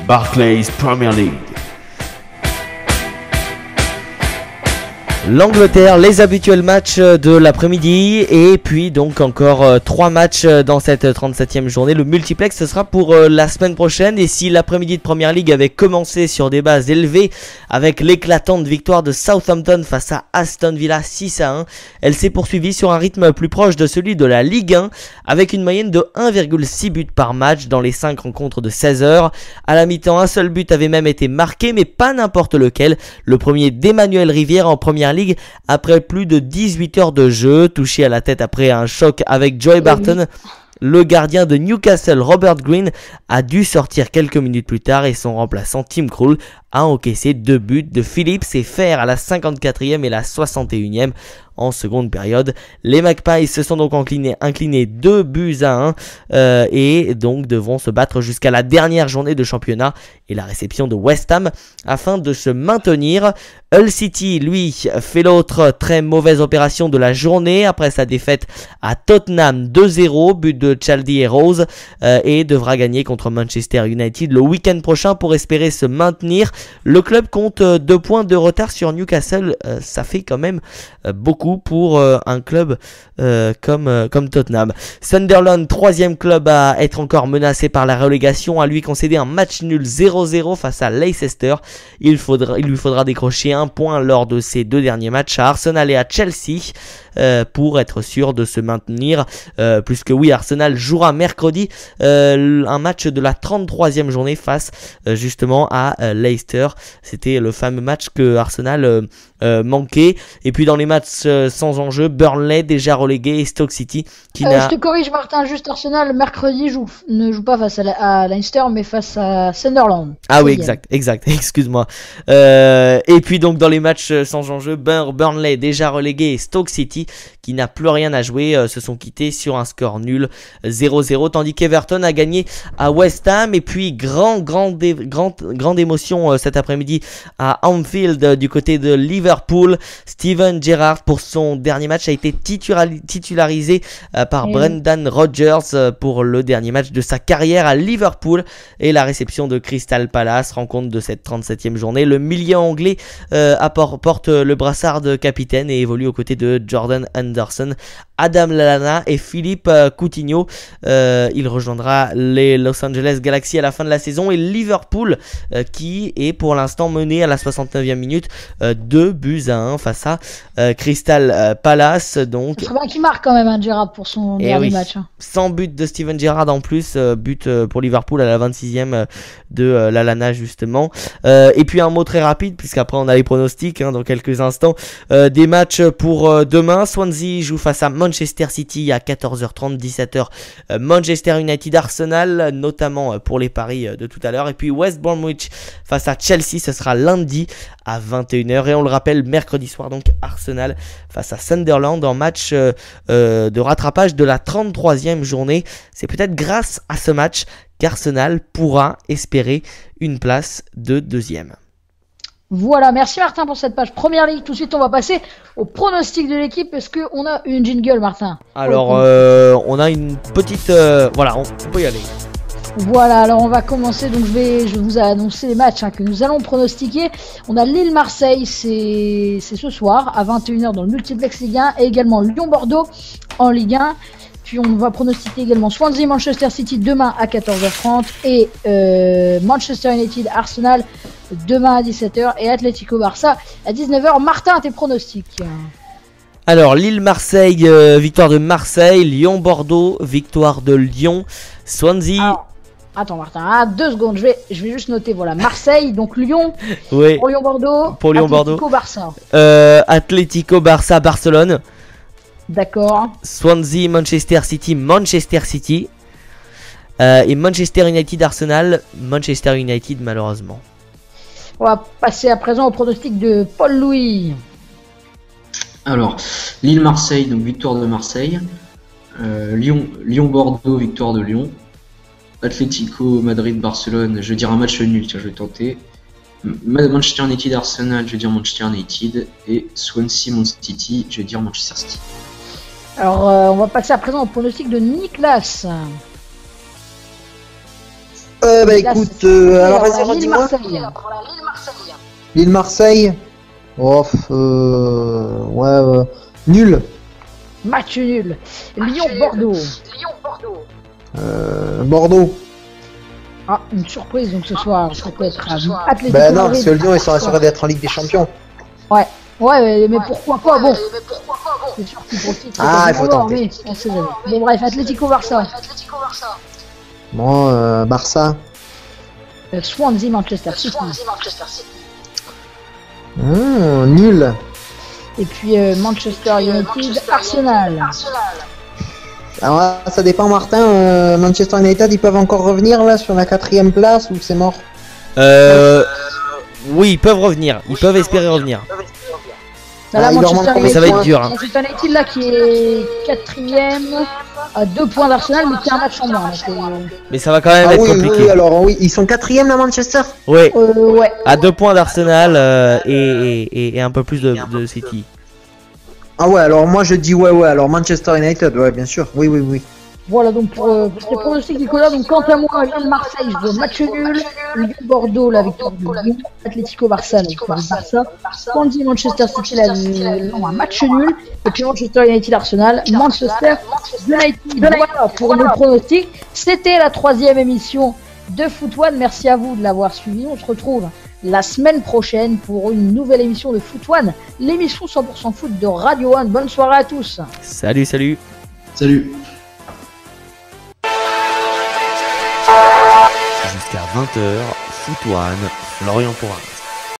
Barclays Premier League. L'Angleterre, les habituels matchs de l'après-midi et puis donc encore euh, trois matchs euh, dans cette 37e journée. Le multiplex ce sera pour euh, la semaine prochaine et si l'après-midi de Première Ligue avait commencé sur des bases élevées avec l'éclatante victoire de Southampton face à Aston Villa 6 à 1, elle s'est poursuivie sur un rythme plus proche de celui de la Ligue 1 avec une moyenne de 1,6 buts par match dans les 5 rencontres de 16 heures. À la mi-temps, un seul but avait même été marqué mais pas n'importe lequel. Le premier d'Emmanuel Rivière en Première Ligue après plus de 18 heures de jeu, touché à la tête après un choc avec Joy Barton. Le gardien de Newcastle, Robert Green, a dû sortir quelques minutes plus tard et son remplaçant Tim Krul a encaissé deux buts de Phillips et faire à la 54e et la 61e en seconde période. Les Magpies se sont donc inclinés, inclinés 2 buts à 1 euh, et donc devront se battre jusqu'à la dernière journée de championnat et la réception de West Ham afin de se maintenir. Hull City, lui, fait l'autre très mauvaise opération de la journée après sa défaite à Tottenham 2-0, but de Chaldy et Rose, euh, et devra gagner contre Manchester United le week-end prochain pour espérer se maintenir. Le club compte 2 points de retard sur Newcastle. Euh, ça fait quand même euh, beaucoup pour euh, un club euh, comme, euh, Tottenham. Sunderland, troisième club à être encore menacé par la relégation, a lui concédé un match nul 0-0 face à Leicester. Il, lui faudra décrocher un point lors de ses deux derniers matchs à Arsenal et à Chelsea euh, pour être sûr de se maintenir. Euh, puisque oui, Arsenal jouera mercredi euh, un match de la 33e journée face euh, justement à euh, C'était le fameux match que Arsenal euh, euh, manquait. Et puis dans les matchs euh, sans enjeu, Burnley déjà relégué et Stoke City qui n'a je te corrige Martin, juste Arsenal mercredi joue, ne joue pas face à, la- à Leinster mais face à Sunderland. Ah oui, exact, exact, excuse-moi. Et puis donc dans les matchs sans enjeu, Burn- Burnley déjà relégué et Stoke City qui n'a plus rien à jouer euh, se sont quittés sur un score nul 0-0 tandis qu'Everton a gagné à West Ham et puis grand grand grand grande émotion euh, cet après-midi à Anfield euh, du côté de Liverpool. Steven Gerrard pour son dernier match a été titularisé par Eh oui. Brendan Rodgers pour le dernier match de sa carrière à Liverpool et la réception de Crystal Palace, rencontre de cette 37e journée. Le milieu anglais euh, appor- porte le brassard de capitaine et évolue aux côtés de Jordan Anderson, Adam Lallana et Philippe euh, Coutinho. Euh, il rejoindra les Los Angeles Galaxy à la fin de la saison et Liverpool euh, qui est pour l'instant mené à la 69e minute 2 buts à 1 face à Crystal Palace. Donc bien qu'il marque quand même un Gerrard pour son Eh dernier oui. match. hein. sans but de Steven Gerrard en plus, but pour Liverpool à la 26e euh, de Lalana justement. Et puis un mot très rapide, puisqu'après on a les pronostics hein, dans quelques instants. Des matchs pour demain. Swansea joue face à Manchester City à 14h30, 17h. euh, Manchester United Arsenal, notamment euh, pour les paris euh, de tout à l'heure. Et puis West Bromwich face à Chelsea, ce sera lundi à 21h. Et on le rappelle, mercredi soir donc Arsenal face à Sunderland en match de rattrapage de la 33e journée. C'est peut-être grâce à ce match qu'Arsenal pourra espérer une place de deuxième. Voilà, merci Martin pour cette page Première Ligue. Tout de suite, on va passer au pronostic de l'équipe. Est-ce qu'on a une jingle, Martin? Alors, Ok. euh, on a une petite... euh, voilà, on, on peut y aller. Voilà, alors on va commencer. Donc je vais, je vous ai annoncé les matchs hein, que nous allons pronostiquer. On a Lille-Marseille, c'est c'est ce soir à 21h dans le multiplex Ligue 1 et également Lyon-Bordeaux en Ligue 1. Puis on va pronostiquer également Swansea-Manchester City demain à 14h30 et euh, Manchester United-Arsenal demain à 17h et Atlético-Barça à 19h. Martin, tes pronostics Alors, Lille-Marseille, euh, victoire de Marseille. Lyon-Bordeaux, victoire de Lyon. Swansea... Alors, Attends Martin, ah, deux secondes, je vais, je vais juste noter, voilà, Marseille, donc Lyon, oui. pour Lyon-Bordeaux, Pour Lyon-Bordeaux. Atlético-Barça, Euh, Atlético, Barça, Barcelone. D'accord. Swansea, Manchester City, Manchester City. Euh, et Manchester United, Arsenal, Manchester United malheureusement. On va passer à présent au pronostic de Paul Louis. Alors, Lille-Marseille, donc victoire de Marseille. Euh, Lyon, Lyon-Bordeaux, victoire de Lyon. Atlético Madrid-Barcelone, je vais dire un match nul, tiens, je vais tenter. Ma- Manchester United-Arsenal, je vais dire Manchester United. Et Swansea-Man City, je vais dire Manchester City. Alors, euh, on va passer à présent au pronostic de Niklas. Euh, bah écoute, euh, alors vas-y, redis-moi. Lille-Marseille. Lille-Marseille. Oh, euh, ouais, euh, nul. Match nul. Lyon-Bordeaux. Euh, Bordeaux. Ah, une surprise donc ce soir. Ça peut être Atlético Bah non, parce que Lyon, ils sont assurés d'être en Ligue des Champions. Ouais, mais, mais pourquoi pas Bon. C'est sûr le titre, Ah, c'est il faut tenter. mais on sait jamais. Bon, bref, Atlético-Barça. Bon, euh, Barça. Euh, Swansea-Manchester City. Mmh, nul. Et puis euh, Manchester United-Arsenal. Alors là, ça dépend, Martin. euh, Manchester United, ils peuvent encore revenir là sur la quatrième place ou c'est mort? Euh, oui, ils peuvent revenir. Ils peuvent espérer revenir. Ah, il leur Manchester manque Mais ça va Points. être dur. hein. Manchester United là qui est quatrième à deux points d'Arsenal mais qui a un match en moins. Donc, euh, Mais ça va quand même Ah être oui, oui, compliqué. oui, alors oui, ils sont quatrième à Manchester. Ouais, euh, ouais. à deux points d'Arsenal euh, et, et, et- et un peu plus de, de City. Ah ouais, alors moi je dis ouais, ouais, alors Manchester United, ouais, bien sûr. Oui, oui, oui. Voilà donc pour, euh, pour ces pronostics Nicolas. Donc quant à moi, Lyon Marseille, je vois match nul. Lyon Bordeaux, la victoire du Lyon. Atlético Barça, la victoire du Barça. Candy Manchester City, la Lyon, un match nul. Et puis Manchester United Arsenal, Manchester United. Voilà pour nos pronostics. C'était la troisième émission de Foot One. Merci à vous de l'avoir suivi. On se retrouve la semaine prochaine pour une nouvelle émission de Foot One, l'émission 100% foot de Radio One. Bonne soirée à tous. Salut, salut. Salut. 20h, Foot One, Florian Porin.